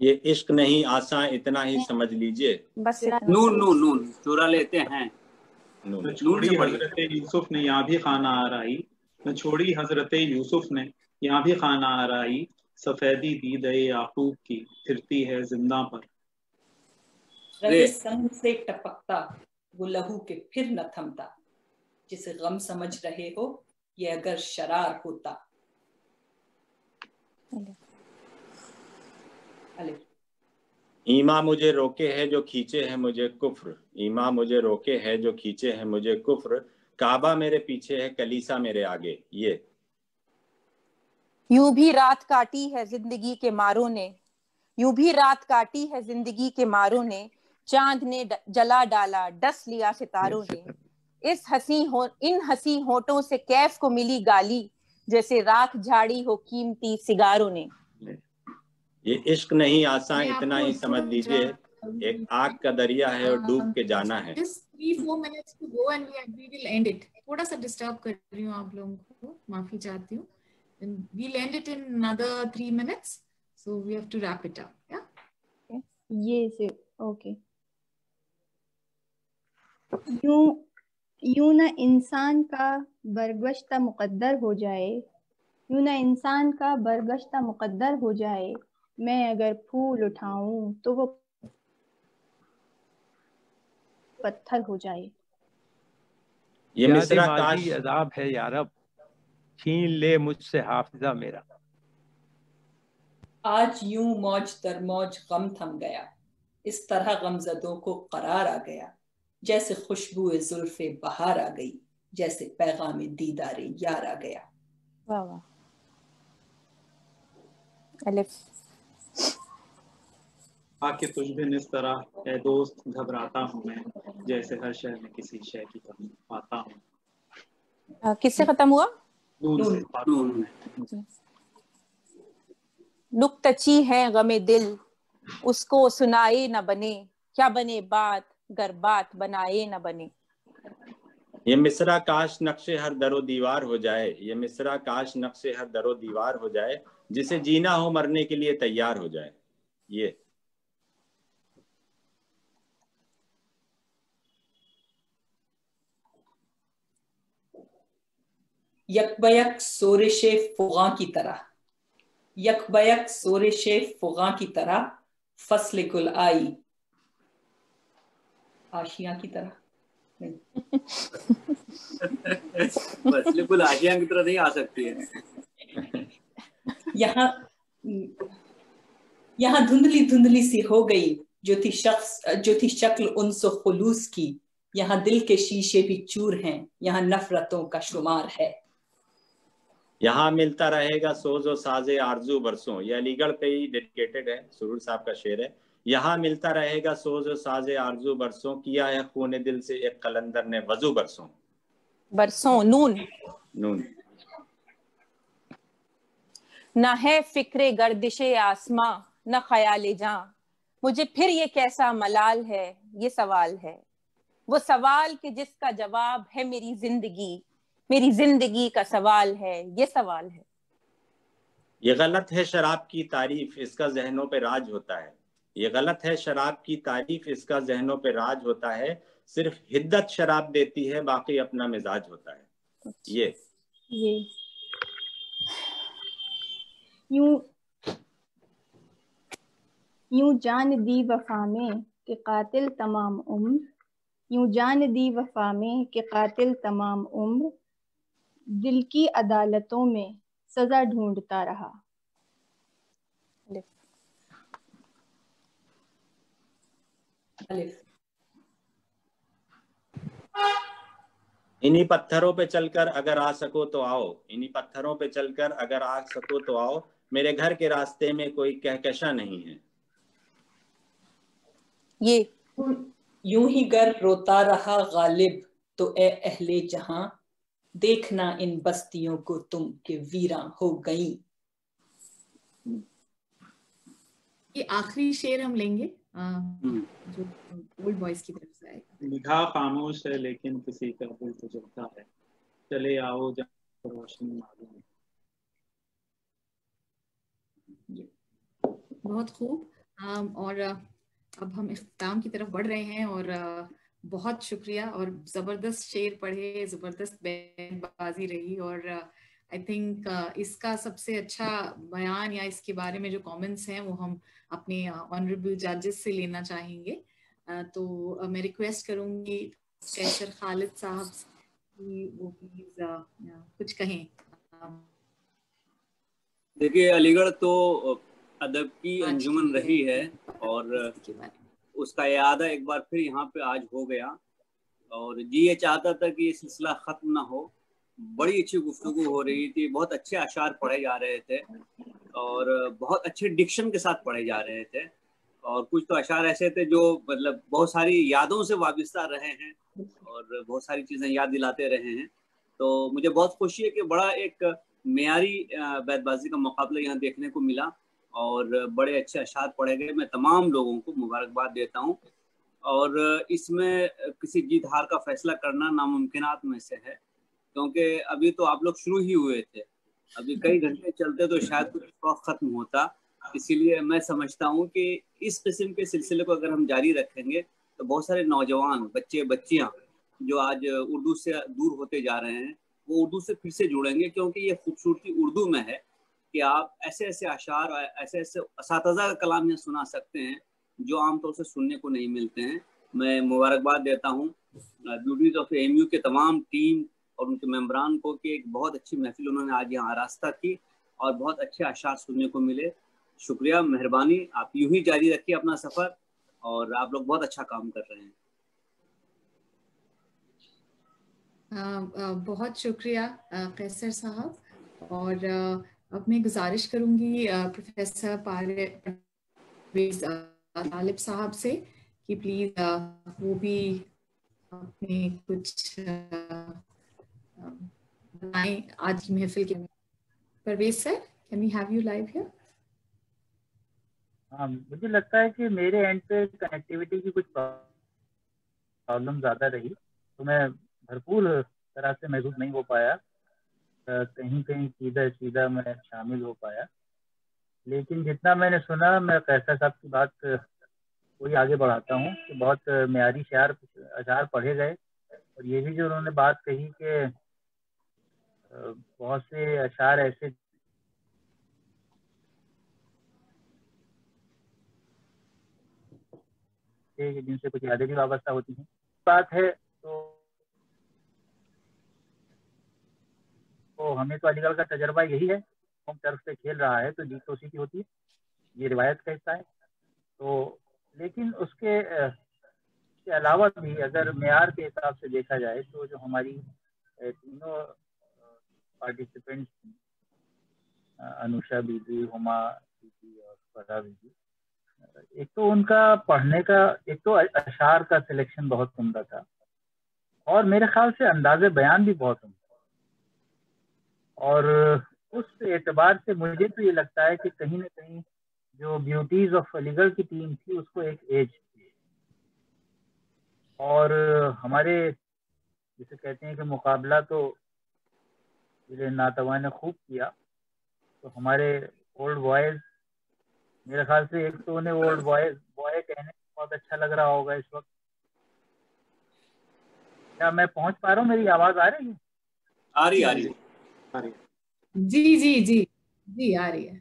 ये इश्क नहीं आसान इतना ही समझ लीजिए। बस नून नून नून चुरा लेते हैं। न छोड़ी हज़रत यूसुफ ने यहाँ भी खाना आराई न छोड़ी हज़रत यूसुफ ने यहाँ भी खाना आराई सफेदी दी दे याकूब की फिरती है ज़िंदा पर। संग से टपकता वो लहू के फिर न थमता। जिसे गम समझ रहे हो ये अगर शरार होता। ईमा मुझे रोके है जो खींचे है मुझे कुफ्र। ईमा मुझे रोके है जो खींचे है मुझे कुफ्र। काबा मेरे पीछे है कलीसा मेरे आगे। ये। यूँ भी रात काटी है ज़िंदगी के मारों ने यूँ भी रात काटी है ज़िंदगी के मारों ने चाँद ने जला डाला डस लिया सितारों ने। इस हसी हो इन हसी होठों से कैफ को मिली गाली जैसे राख झाड़ी हो कीमती सिगारों ने। ये इश्क नहीं आसान इतना ही समझ लीजिए। एक आग का दरिया है और डूब के जाना है। थोड़ा सा डिस्टर्ब कर रही हूँ आप लोगों को माफ़ी चाहती हूँ। We'll end it in another three minutes so we have to wrap it up yeah? Yes okay. यूँ यूँ ना इंसान का बरगश्ता मुकद्दर हो जाए यूँ ना इंसान का बरगश्ता मुकद्दर हो जाए मैं अगर फूल उठाऊं तो वो पत्थर हो जाए। ये मिसरा काश अजाब है यारब छीन ले मुझसे हाफिजा मेरा। आज यूँ मौज दर मौज गम थम गया। इस तरह गमजदों को करार आ गया। जैसे खुशबू जुल्फे बहार आ गई जैसे पैगाम दीदारे यार आ गया। वाह वाह। अलिफ। आके तुझ बिन इस तरह ए दोस्त घबराता हूँ मैं जैसे हर शहर में किसी शय की कमी पाता हूँ। किससे खत्म हुआ? नुकतची है गमे दिल उसको सुनाए न बने क्या बने बात गर बात बनाए न बने। ये मिसरा काश नक्शे हर दरो दीवार हो जाए ये मिसरा काश नक्शे हर दरो दीवार हो जाए जिसे जीना हो मरने के लिए तैयार हो जाए। ये यकबयक सोरिश फुगा की तरह। यकबयक सोरिश फुगा की तरह फ़सल गुल आई। आशिया की तरह। आशिया की तरह नहीं आ सकती है। यहाँ यहाँ धुंधली धुंधली सी हो गई जो थी शख्स जो थी शक्ल उनसो खुलूस की। यहाँ दिल के शीशे भी चूर हैं यहाँ नफरतों का शुमार है। यहाँ मिलता रहेगा सोजो साजे आरज़ू बरसों। ये अलीगढ़ पे ही डेडिकेटेड है सुरूर साहब का शेर है। यहाँ मिलता रहेगा सोजो साजे आरज़ू बरसों किया है खून दिल से एक कलंदर ने वज़ू बरसों। बरसों नून। नून। न है फिक्रे गर्दिश आसमां न ख्याल जा। मुझे फिर ये कैसा मलाल है ये सवाल है। वो सवाल कि जिसका जवाब है मेरी ज़िंदगी। मेरी ज़िंदगी का सवाल है ये सवाल है। ये गलत है शराब की तारीफ़ इसका जहनों पे राज होता है। ये गलत है शराब की तारीफ़ इसका जहनों पे राज होता है। सिर्फ़ हिद्दत शराब देती है बाकी अपना मिजाज होता है। ये। ये। यूँ यूँ जान दी वफा में कि कातिल तमाम उम्र यूँ जान दी वफा में कि कातिल तमाम उम्र दिल की अदालतों में सजा ढूंढता रहा। इन्हीं पत्थरों पे चलकर अगर आ सको तो आओ। इन्हीं पत्थरों पे चलकर अगर आ सको तो आओ। मेरे घर के रास्ते में कोई कहकशा नहीं है। ये। यूँ ही घर रोता रहा गालिब। तो ए अहले जहाँ देखना इन बस्तियों को तुम के वीरा हो गई। ये आखिरी शेर हम लेंगे हम्म। जो ओल्ड बॉयज़ की तरफ़ से आएगा निगाह खामोश है लेकिन किसी का दिल तो जलता है। चले आओ जब रोशनी मालूम बहुत खूब। और अब हम इख्ताम की तरफ़ बढ़ रहे हैं और बहुत शुक्रिया और ज़बरदस्त शेर पढ़े ज़बरदस्त बाजी रही और आई uh, थिंक uh, इसका सबसे अच्छा बयान या इसके बारे में जो कमेंट्स हैं वो हम अपने ऑनरेबल uh, जजेस से लेना चाहेंगे। Uh, तो uh, मैं रिक्वेस्ट करूँगी कैसर खालिद साहब की वो प्लीज़ uh, कुछ कहें। देखिए अलीगढ़ तो अदब की अंजुमन रही है और उसका याद एक बार फिर यहाँ पे आज हो गया। और जी, ये चाहता था कि ये सिलसिला खत्म ना हो। बड़ी अच्छी गुफ्तु हो रही थी, बहुत अच्छे अशार पढ़े जा रहे थे और बहुत अच्छे डिक्शन के साथ पढ़े जा रहे थे। और कुछ तो अशार ऐसे थे जो मतलब बहुत सारी यादों से वाबिस्ता रहे हैं और बहुत सारी चीज़ें याद दिलाते रहे हैं। तो मुझे बहुत खुशी है कि बड़ा एक मेयारी बैतबाजी का मुकाबला यहाँ देखने को मिला। और बड़े अच्छे अशार पढ़े गए। मैं तमाम लोगों को मुबारकबाद देता हूँ। और इसमें किसी जीत हार का फैसला करना नामुमकिन में से है, क्योंकि अभी तो आप लोग शुरू ही हुए थे। अभी कई घंटे चलते तो शायद कुछ खत्म होता। इसीलिए मैं समझता हूँ कि इस किस्म के सिलसिले को अगर हम जारी रखेंगे तो बहुत सारे नौजवान, बच्चे, बच्चियाँ जो आज उर्दू से दूर होते जा रहे हैं, वो उर्दू से फिर से जुड़ेंगे, क्योंकि ये खूबसूरती उर्दू में है। कि आप ऐसे ऐसे अशार ऐसे ऐसे इस कलाम यहाँ सुना सकते हैं जो आमतौर से सुनने को नहीं मिलते हैं। मैं मुबारकबाद देता हूँ ब्यूटीज ऑफ़ एमयू के तमाम टीम और उनके मेम्बरान को कि एक बहुत अच्छी महफिल उन्होंने आज यहाँ आरास्ता की और बहुत अच्छे अशार सुनने को मिले। शुक्रिया मेहरबानी। आप यूँ ही जारी रखिए अपना सफ़र और आप लोग बहुत अच्छा काम कर रहे हैं। आ, बहुत शुक्रिया कैसर साहब और अब मैं गुजारिश करूँगी प्रोफेसर तालिब साहब से कि प्लीज़ वो भी अपने कुछ बताएँ आज की महफिल के Parvez sir can we have you live here हाँ मुझे लगता है कि मेरे एंड पे कनेक्टिविटी की कुछ प्रॉब्लम ज़्यादा रही तो मैं भरपूर तरह से महसूस नहीं हो पाया। कहीं कहीं सीधा सीधा मैं शामिल हो पाया। लेकिन जितना मैंने सुना, मैं कैसा साहब की बात, कोई आगे बढ़ाता हूँ कि बहुत म्यारी शार अशार पढ़े गए। और ये भी जो उन्होंने बात कही कि बहुत से अशार ऐसे जिनसे कुछ यादें भी वाबस्ता होती हैं। बात है तो हमें तो अलीगढ़ का तजर्बा यही है, होम टर्फ से खेल रहा है तो जीत तो उसी की होती है, ये रिवायत का हिस्सा है। तो लेकिन उसके के अलावा भी अगर मैार के हिसाब से देखा जाए तो जो हमारी तीनों पार्टिसिपेंट्स अनुषा बीबी, हुमा बीबी और फरा बीबी एक तो उनका पढ़ने का, एक तो अशार का सिलेक्शन बहुत उमदा था। और मेरे ख्याल से अंदाजे बयान भी बहुत उमदा और उस एतबार से मुझे तो ये लगता है कि कहीं ना कहीं जो ब्यूटीज ऑफ़ अलीगढ़ की टीम थी, उसको एक एज थी। और हमारे, जिसे कहते हैं कि मुकाबला तो नातवा ने खूब किया। तो हमारे ओल्ड बॉयज़ मेरे ख्याल से एक तो उन्हें ओल्ड बॉय बॉय कहने बहुत अच्छा लग रहा होगा इस वक्त। क्या मैं पहुँच पा रहा हूँ? मेरी आवाज़ आ रही है? आ रही आ रही। है जी जी जी जी आ रही है।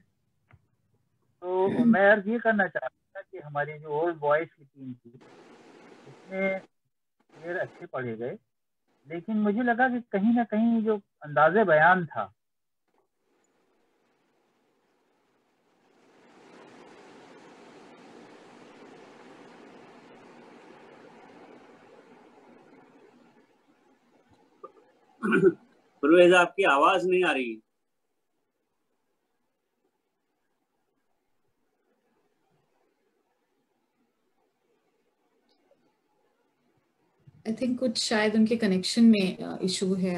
तो मैं अर्ज़ ये करना चाहता था कि हमारी जो ओल्ड बॉयज़ की टीम थी उसमें प्लेयर अच्छे पढ़े गए लेकिन मुझे लगा कि कहीं ना कहीं जो अंदाजे बयान था परवेज आपकी आवाज़ नहीं आ रही। आई थिंक कुछ शायद उनके कनेक्शन में इशू है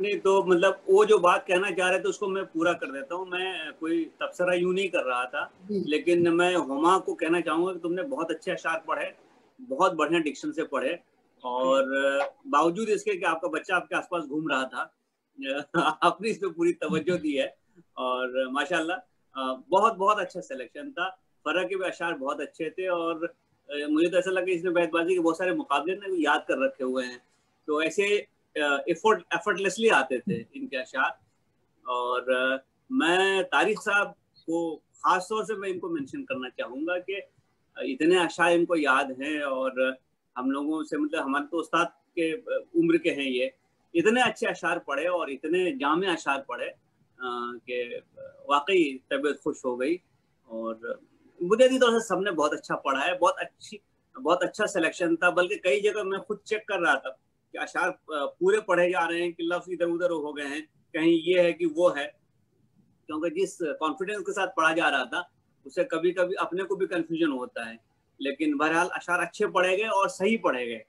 नहीं तो मतलब वो जो बात कहना चाह रहे थे उसको मैं पूरा कर देता हूँ। मैं कोई तबसरा यूँ नहीं कर रहा था। लेकिन मैं हुमा को कहना चाहूँगा कि तुमने बहुत अच्छे अशार पढ़े बहुत बढ़िया डिक्शन से पढ़े। और बावजूद इसके कि आपका बच्चा आपके आसपास घूम रहा था <laughs> आपने इसमें पूरी तवज्जो दी है और माशाल्लाह बहुत बहुत अच्छा सिलेक्शन था। फ़र्क के भी अशार बहुत अच्छे थे और मुझे तो ऐसा लगा इसमें बैतबाजी के बहुत सारे मुकाबले ना याद कर रखे हुए हैं। तो ऐसे एफर्ट एफर्टलेसली आते थे इनके अशार। और मैं तारिक साहब को खास तौर से मैं इनको मेंशन करना चाहूँगा कि इतने अशार इनको याद हैं और हम लोगों से मतलब हमारे तो उस्ताद के उम्र के हैं ये। इतने अच्छे अशार पढ़े और इतने जामे अशार पढ़े कि वाकई तबीयत खुश हो गई और बुनियादी तौर से सबने बहुत अच्छा पढ़ा है, बहुत अच्छी, बहुत अच्छा सिलेक्शन था, बल्कि कई जगह मैं खुद चेक कर रहा था कि अशार पूरे पढ़े जा रहे हैं कि लफ्ज इधर उधर हो गए हैं, कहीं ये है कि वो है। क्योंकि जिस कॉन्फिडेंस के साथ पढ़ा जा रहा था, उसे कभी कभी अपने को भी कंफ्यूजन होता है। लेकिन बहरहाल अशार अच्छे पढ़े गए और सही पढ़े गए।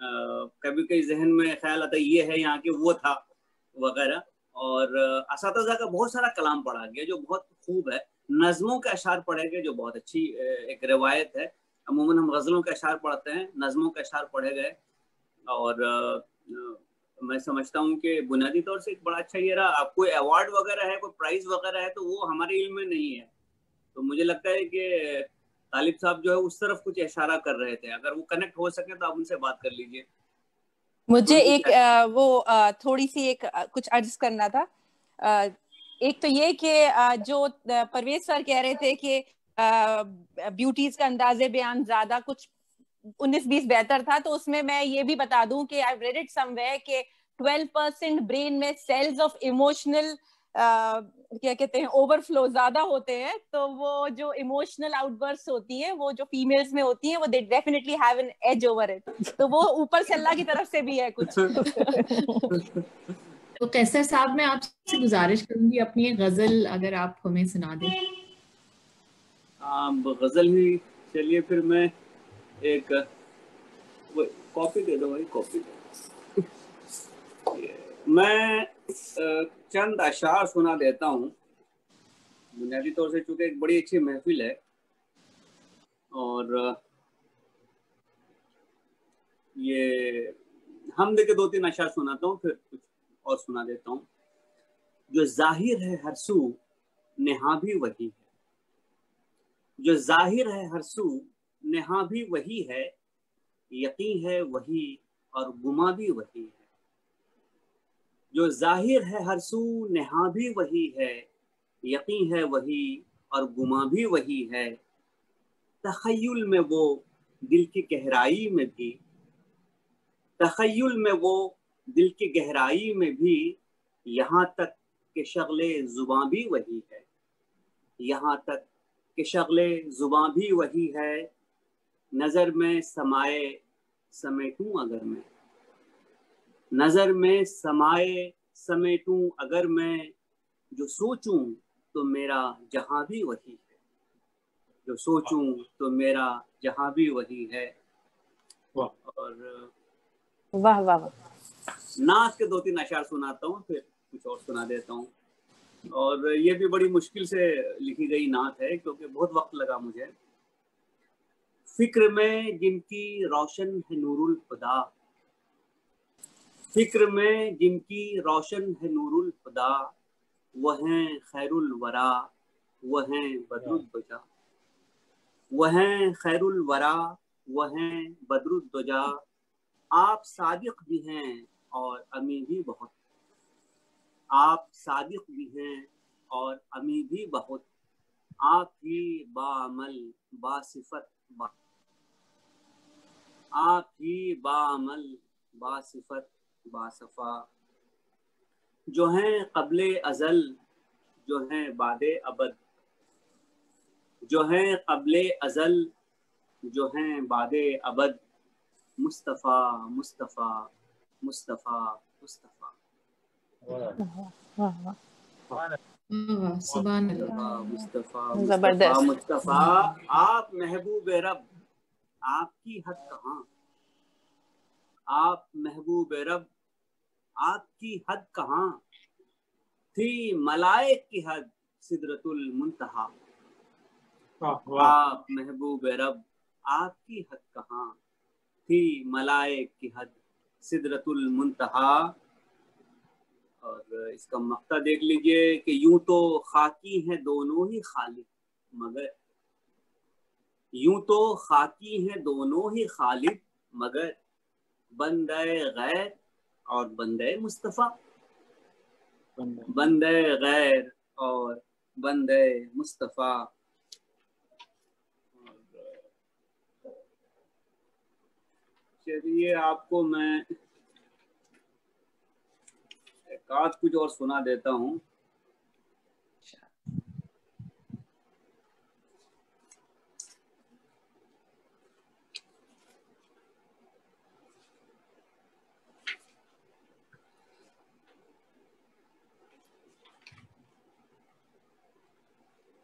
कभी कभी जहन में ख्याल आता ये है यहाँ के, वो था वगैरह। और इस का बहुत सारा कलाम पढ़ा गया जो बहुत खूब है। नज़मों के अशार पढ़े गए जो बहुत अच्छी एक रिवायत है। अमूमन हम गज़लों के अशार पढ़ते हैं, नज़मों के अशार पढ़े गए। और मैं समझता हूँ कि बुनियादी तौर से एक बड़ा अच्छा ये रहा। आप कोई अवार्ड वगैरह है, कोई प्राइज वगैरह है तो वो हमारे इल्म में नहीं है। तो मुझे लगता है कि तालिब साहब जो है उस तरफ़ कुछ इशारा कर रहे थे। अगर वो कनेक्ट हो सके तो आप उनसे बात कर लीजिए। मुझे एक आ, वो आ, थोड़ी सी एक कुछ अर्ज़ करना था। आ, एक तो ये कि जो परवेज सर कह रहे थे कि ब्यूटीज का अंदाजे बयान ज़्यादा कुछ उन्नीस बीस बेहतर था तो उसमें मैं ये भी बता दूँ कि आई रेड इट समवेयर कि 12 परसेंट ब्रेन में सेल्स ऑफ़ इमोशनल क्या कहते हैं ओवरफ्लो ज़्यादा होते हैं तो वो जो इमोशनल आउटबर्स होती है वो जो फीमेल्स में होती है वो they definitely have an edge over it तो वो ऊपर से अल्लाह की तरफ़ से भी है कुछ। <laughs> तो कैसर साहब मैं आपसे गुजारिश करूँगी अपनी गज़ल अगर आप हमें सुना दें। गज़ल ही। चलिए फिर मैं एक कॉपी दे दो भाई कॉपी मैं चंद अशार सुना देता हूँ। बुनियादी तौर से चूँकि एक बड़ी अच्छी महफिल है। और, ये, हम देखे दो तीन अशार सुनाता हूँ, फिर कुछ और सुना देता हूँ। जो ज़ाहिर है हरसू नेहा भी वही है। जो ज़ाहिर है हरसू नेहा भी वही है, यकीन है वही और गुमा भी वही है। जो ज़ाहिर है हर सू, नहा भी वही है, यकीन है वही और गुमा भी वही है। तखयुल में वो दिल की गहराई में भी, तखयुल में वो दिल की गहराई में भी, यहाँ तक के शगले जुबा भी वही है। यहाँ तक के शगले जुबा भी वही है। नज़र में समाए समेटूं अगर मैं। नज़र में समाए समेटूं अगर मैं जो सोचूं तो मेरा जहाँ भी वही है। जो सोचूं तो मेरा जहाँ भी वही है। और वाह वाह वाह। नाच के दो तीन अशार सुनाता हूँ फिर कुछ और सुना देता हूँ। और ये भी बड़ी मुश्किल से लिखी गई नात है क्योंकि बहुत वक्त लगा मुझे। फ़िक्र में जिनकी रोशन है नूरुल खुदा फ़िक्र में जिनकी रोशन है नूरुल खुदा वह हैं खैरुल वरा वह हैं बदरुद्दुजा वह हैं खैरुल वरा वह हैं बदरुद्दुजा आप सादिक भी हैं और अमी भी बहुत। आप सादिक भी हैं और अमी भी बहुत। आप ही बामल बासिफत बा आप ही बामल बासिफत। बासफा। जो हैं कबल अजल जो हैं बाद अबद। जो हैं कबल अजल जो हैं बाद अबद। मुस्तफ़ा मुस्तफ़ा मुस्तफ़ा मुस्तफ़ा। मुस्तफ़ा मुस्तफ़ा आप महबूब रब आपकी हद कहाँ? आप महबूब रब आपकी हद कहाँ? थी मलाइक की हद सिदरतुल मुंतहा। आप महबूब रब आपकी हद कहाँ? थी मलाइक की हद सिदरतुल मुंतहा। और इसका मक्ता देख लीजिए कि यूँ तो खाकी हैं दोनों ही खाली मगर यूँ तो खाकी हैं दोनों ही खालिद मगर बंदे गैर और बंदे मुस्तफ़ा? बंदे गैर और बंदे मुस्तफ़ा। चलिए आपको मैं एक आध कुछ और सुना देता हूँ।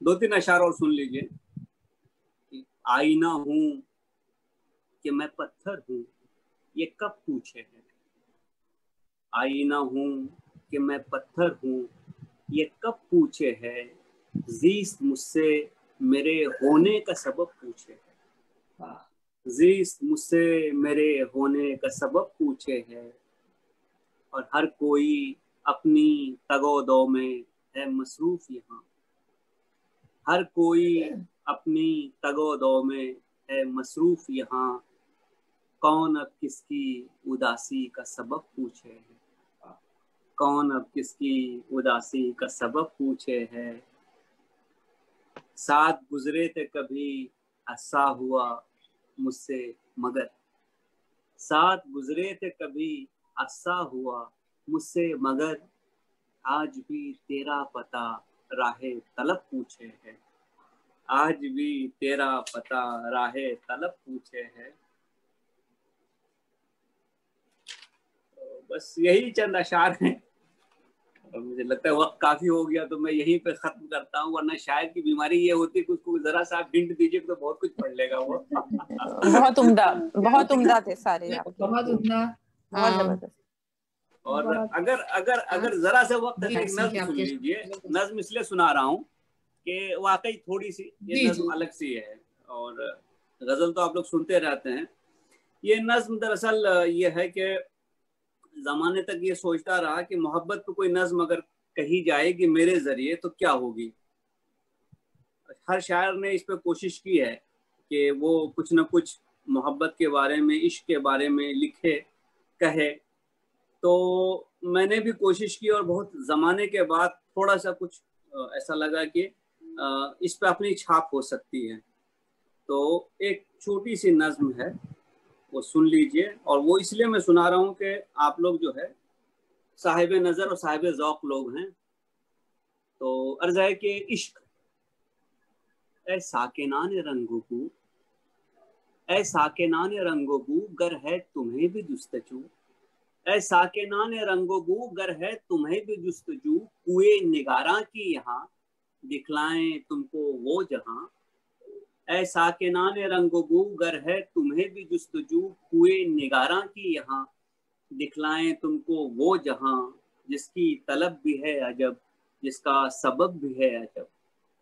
दो तीन अशार और सुन लीजिए। आईना हूँ कि मैं पत्थर हूँ, ये कब पूछे है? आईना हूँ कि मैं पत्थर हूँ, ये कब पूछे है? जीस्त मुझसे मेरे होने का सबब पूछे है। जीस्त मुझसे मेरे होने का सबब पूछे है। और हर कोई अपनी तगोदो में है मसरूफ यहाँ। हर कोई अपनी तगोदो में है मसरूफ यहाँ। कौन अब किसकी उदासी का सबब पूछे है? कौन अब किसकी उदासी का सबब पूछे है? साथ गुजरे थे कभी, असा हुआ मुझसे मगर। साथ गुजरे थे कभी, असा हुआ मुझसे मगर। आज भी तेरा पता राहे तलब पूछे है। आज भी तेरा पता राहे तलब पूछे है। तो बस यही चंद अशार हैं। और मुझे लगता है वक्त काफ़ी हो गया तो मैं यहीं पे खत्म करता हूँ वरना शायद की बीमारी ये होती कि उसको जरा सा हिंट दीजिए तो बहुत कुछ पढ़ लेगा वो। बहुत उम्दा बहुत उमदा थे सारे बहुत उम्दा बहुत ज़बरदस्त। और अगर अगर अगर जरा से वक्त है नज्म सुन लीजिए नज्म इसलिए सुना रहा हूँ कि वाकई थोड़ी सी ये नज्म अलग सी है और गज़ल तो आप लोग सुनते रहते हैं। ये नज्म दरअसल ये है कि जमाने तक ये सोचता रहा कि मोहब्बत पे कोई नज्म अगर कही जाएगी मेरे ज़रिए तो क्या होगी? हर शायर ने इस पर कोशिश की है कि वो कुछ ना कुछ मोहब्बत के बारे में इश्क के बारे में लिखे कहे। तो मैंने भी कोशिश की और बहुत ज़माने के बाद थोड़ा सा कुछ ऐसा लगा कि इस पर अपनी छाप हो सकती है। तो एक छोटी सी नज्म है, वो सुन लीजिए और वो इसलिए मैं सुना रहा हूँ कि आप लोग जो है, साहिब नज़र और साहिब ज़ौक लोग हैं। तो अर्ज़ है कि इश्क ए साकेनान रंगो को ए साकेनान रंगो को, गर है तुम्हें भी दुस्तचू। ऐसा के नान रंगोबू गर है, तुम्हें भी जुस्तजू कुए निगारा की यहाँ। दिखलाएँ तुमको वो जहाँ। ऐसा के नान रंगोबू गर है, तुम्हें भी जुस्तजू कुए निगारा की यहाँ। दिखलाएँ तुमको वो जहाँ, जिसकी तलब भी है अजब, जिसका सबब भी है अजब।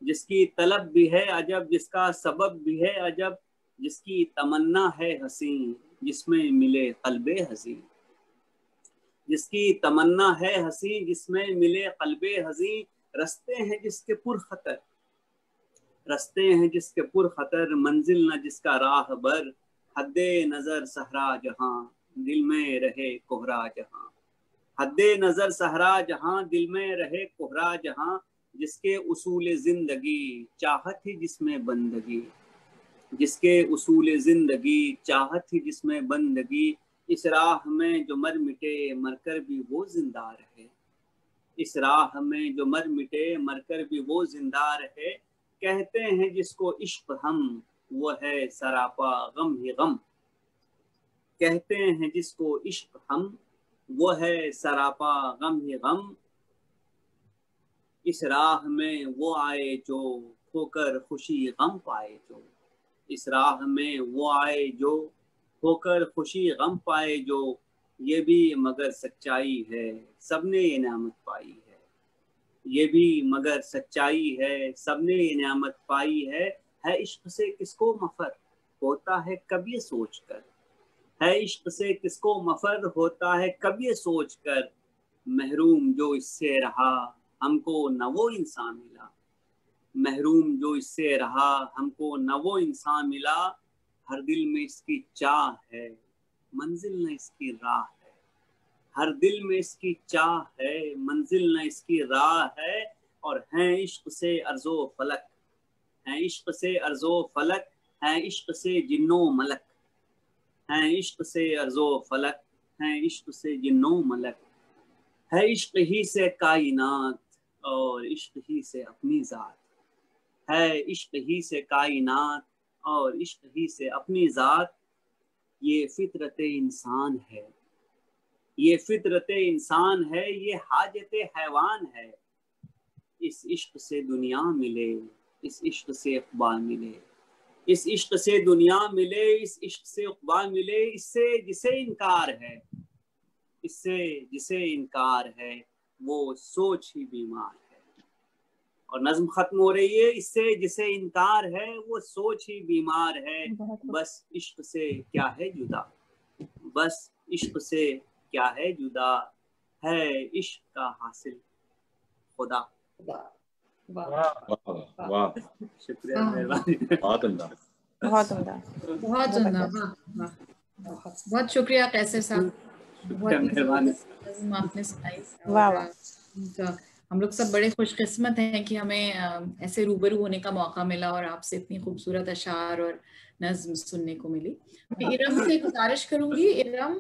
जिसकी तलब भी है अजब, जिसका सबब भी है अजब, जिसकी तमन्ना है हसीन, जिसमें मिले कल्बे हसीन। जिसकी तमन्ना है हसी, जिसमें मिले कल्बे हसी, रस्ते हैं जिसके पुर खतर। रस्ते हैं जिसके पुर खतर, मंजिल न जिसका राह बर। हद नज़र सहरा जहाँ, दिल में रहे कोहरा जहाँ। हदे नज़र सहरा जहाँ, दिल में रहे कोहरा जहाँ, जिसके उसूल ज़िंदगी चाहत ही जिसमें बंदगी। जिसके उसूल ज़िंदगी चाहत ही जिसमें बंदगी इस राह में जो मर मिटे, मरकर भी वो ज़िंदा रहे इस राह में जो मर मिटे, मरकर भी वो ज़िंदा रहे कहते हैं जिसको इश्क हम, वो है सरापा गम ही गम। कहते हैं जिसको इश्क हम, वो है सरापा गम ही गम। इस राह में वो आए जो खोकर खुशी गम पाए जो। इस राह में वो आए जो होकर खुशी गम पाए जो ये भी मगर सच्चाई है, सबने ये नामत पाई है। ये भी मगर सच्चाई है, सबने ये नामत पाई है। है इश्क से किसको मफर होता है, कब ये सोच कर है इश्क से किसको मफर होता है, कब ये सोच कर महरूम जो इससे रहा, हमको न वो इंसान मिला। महरूम जो इससे रहा, हमको न वो इंसान मिला हर दिल में इसकी चाह है, मंजिल न इसकी राह है। हर दिल में इसकी चाह है, मंजिल न इसकी राह है, और हैं इश्क से अर्जो फलक। हैं इश्क से अर्जो फलक, हैं इश्क से जिन्नो मलक। हैं इश्क से अर्जो फलक, हैं इश्क से जिन्नो मलक। है इश्क ही से कायनात, और इश्क ही से अपनी ज़ात। है इश्क ही से कायनात और इश्क ही से अपनी ज़ात, ये फितरत इंसान है। ये फितरत इंसान है, ये हाजत हैवान है। इस इश्क से दुनिया मिले, इस इश्क से अखबार मिले। इस इश्क से दुनिया मिले, इस इश्क से अखबार मिले, इससे जिसे इनकार है, इससे जिसे इनकार है, वो सोच ही बीमार है। और नज्म खत्म हो रही है इससे जिसे इनकार है वो सोच ही बीमार है बस इश्क से क्या है जुदा बस इश्क से क्या है जुदा है इश्क का हासिल खुदा वाह शुक्रिया मेहरबानी बहुत बहुत बहुत बहुत शुक्रिया कैसर साहब मेहरबानी आपने सुनाई वाह वाह तो हम लोग सब बड़े खुशकिस्मत हैं कि हमें ऐसे रूबरू होने का मौका मिला और आपसे इतनी खूबसूरत अशार और नज्म सुनने को मिली। मैं इरम से गुजारिश करूँगी Iram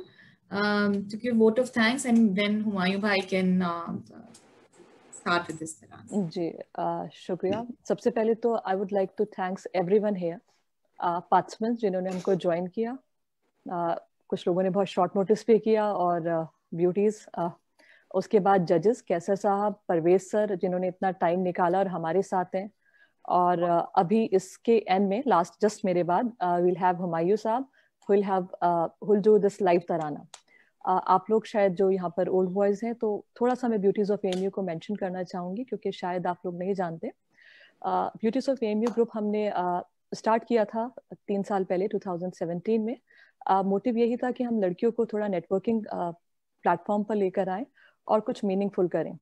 to give vote of thanks and then Humayun भाई can start with this Taran. जी शुक्रिया। सबसे पहले तो I would like to thanks everyone here participants जिन्होंने हमको ज्वाइन किया। uh, कुछ लोगों ने बहुत शॉर्ट नोटिस पे किया और ब्यूटीज uh, उसके बाद जजेस कैसर साहब परवेज सर जिन्होंने इतना टाइम निकाला और हमारे साथ हैं। और uh, अभी इसके एंड में लास्ट जस्ट मेरे बाद will have Humayun sahab will have will do this live तराना। आप लोग शायद जो यहाँ पर ओल्ड बॉयज़ हैं तो थोड़ा सा मैं ब्यूटीज ऑफ़ एमयू को मेंशन करना चाहूँगी क्योंकि शायद आप लोग नहीं जानते। ब्यूटीज ऑफ़ एमयू ग्रुप हमने स्टार्ट किया था तीन साल पहले 2017 में। मोटिव यही था कि हम लड़कियों को थोड़ा नेटवर्किंग प्लेटफॉर्म पर लेकर आए और कुछ मीनिंगफुल करें।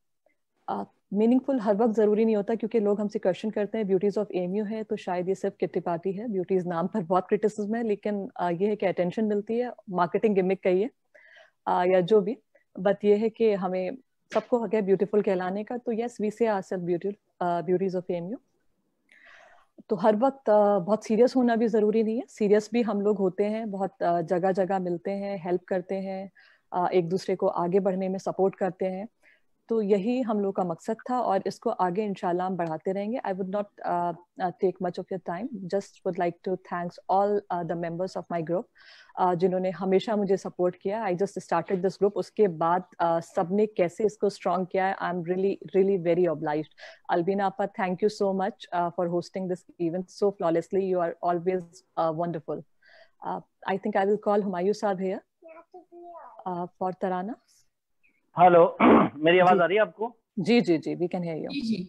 मीनिंगफुल हर वक्त ज़रूरी नहीं होता क्योंकि लोग हमसे क्वेश्चन करते हैं ब्यूटीज़ ऑफ़ एमयू है तो शायद ये सिर्फ़ किट्टी पार्टी है। ब्यूटीज़ नाम पर बहुत क्रिटिसिज्म है, लेकिन ये है कि अटेंशन मिलती है मार्केटिंग गिमिक कहिए या जो भी। बट ये है कि हमें सबको हक है ब्यूटीफुल कहलाने का तो yes we say are beauty beauties of MU तो हर वक्त बहुत सीरियस होना भी ज़रूरी नहीं है। सीरियस भी हम लोग होते हैं, बहुत जगह जगह मिलते हैं हेल्प करते हैं एक दूसरे को आगे बढ़ने में सपोर्ट करते हैं। तो यही हम लोग का मकसद था और इसको आगे इंशाल्लाह हम बढ़ाते रहेंगे। I would not take much of your time just would like to thanks all the members of my group जिन्होंने हमेशा मुझे सपोर्ट किया। I just started this group उसके बाद uh, सबने कैसे इसको स्ट्रॉन्ग किया I am really really very obliged Albina आपा thank you so much for hosting this event so flawlessly you are always wonderful I think I will call Humayun sahab here for Tarana hello मेरी आवाज़ आ रही है आपको जी जी जी we can hear you जी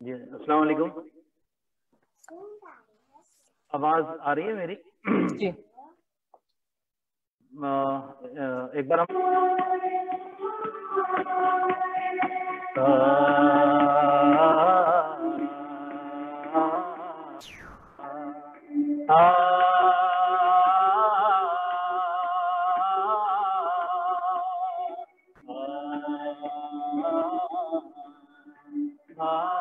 जी अस्सलाम वालेकुम आवाज़ आ रही है मेरी जी एक बार हम आ, मेरा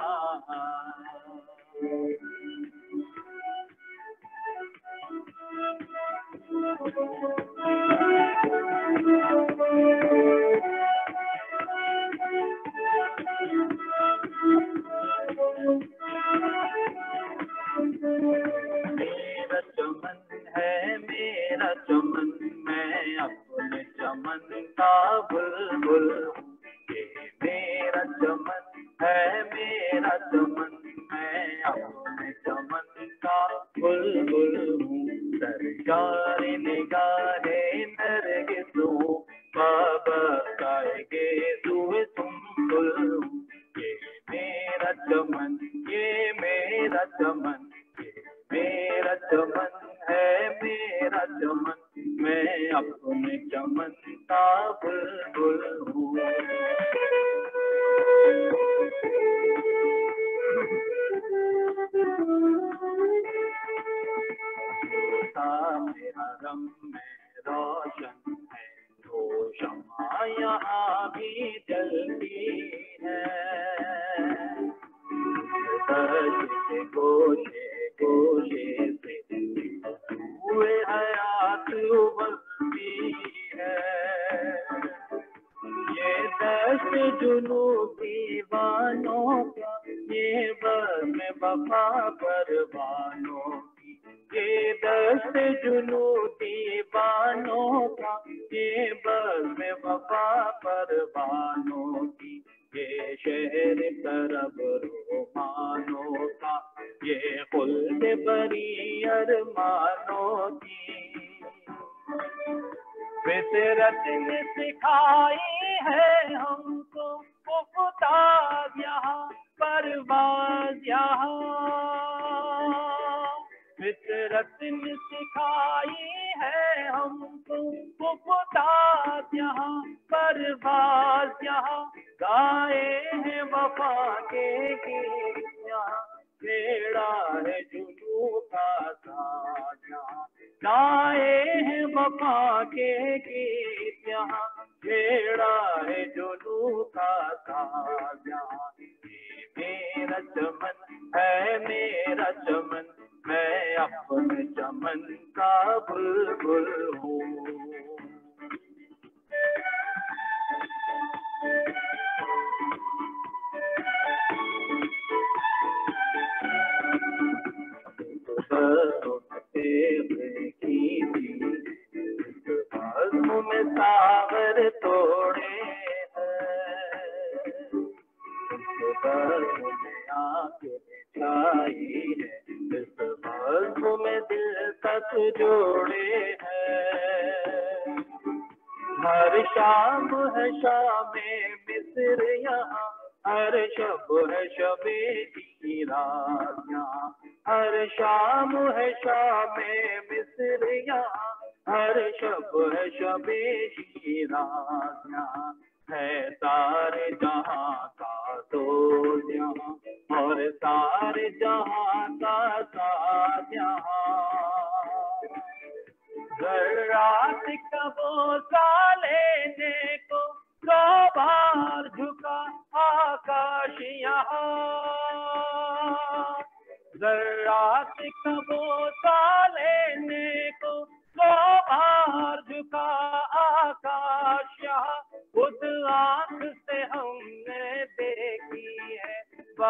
यहाँ परवाज यहाँ। फितरत सिखाई है हमको पुख्ताज यहाँ परवाज यहाँ। गाए हैं वफा के यहाँ। छेड़ा है जुनू। का गाए हैं के यहाँ। है जुनू। का मेरा चमन है, मेरा चमन। मैं अपने चमन का बुलबुल हूँ। में सागर तोड़े में दिल तक जोड़े हैं। हर शाम है शाम मिस्र यहाँ, हर शब है शबे की रात हर शाम है शाम मिस्र यहाँ हर शब है शबे यहाँ है सारे जहाँ का तो और सारे जहाँ का घर रात का बोसा लेने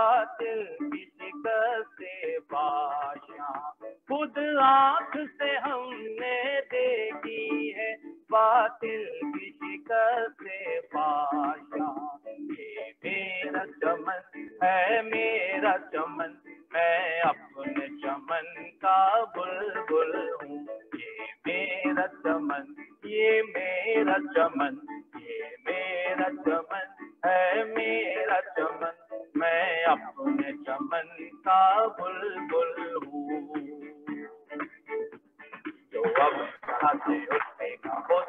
बातिल की शिकस्त से बाशा खुद आँख से हमने देखी है। बातिल की शिकस्त से बादशाह ये मेरा चमन है, मेरा चमन। मैं अपने चमन का बुलबुल हूँ। ये मेरा चमन, ये मेरा चमन।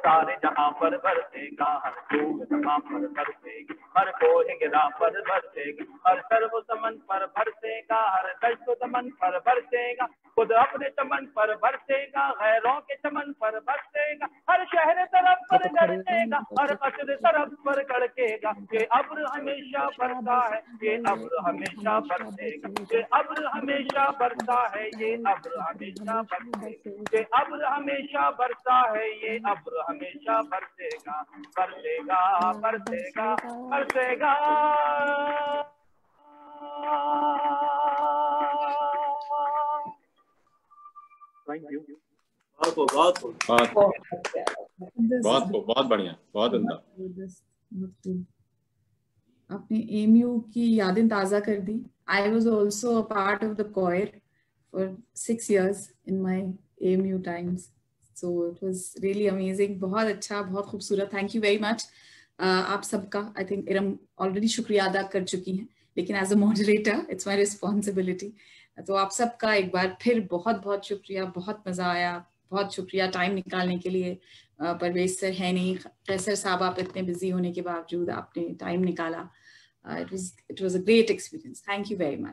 सारे जहाँ पर बरसेगा हर फूल जहाँ पर बरसेगा हर कोह गिरा पर बरसेगा हर सर्व समन पर बरसेगा हर दश्त समन पर बरसेगा खुद अपने समन पर बरसेगा गरजेगा हर कसर तरफ़ पर कड़केगा। ये अब्र हमेशा बरसा है, ये अब्र हमेशा बरसेगा ये अब्र हमेशा बरसा है, ये अब्र हमेशा बरसेगा ये अब्र हमेशा बरसा है, ये अब्र हमेशा बरसेगा बरसेगा बरसेगा बरसेगा थैंक यू बहुत को बहुत को बहुत बहुत बहुत बढ़िया बहुत उमदा आपने एमयू की यादें ताज़ा कर दी। I was also a part of the choir for six years in my MU times so it was really amazing बहुत अच्छा बहुत खूबसूरत। थैंक यू वेरी मच आप सबका। आई थिंक इरम ऑलरेडी शुक्रिया अदा कर चुकी हैं। लेकिन as a moderator it's my responsibility तो आप सबका एक बार फिर बहुत बहुत शुक्रिया। बहुत मज़ा आया। बहुत शुक्रिया टाइम निकालने के लिए। परवेज सर है नहीं। कैसर साहब, आप इतने बिज़ी होने के बावजूद आपने टाइम निकाला। It was it was a great experience thank you very much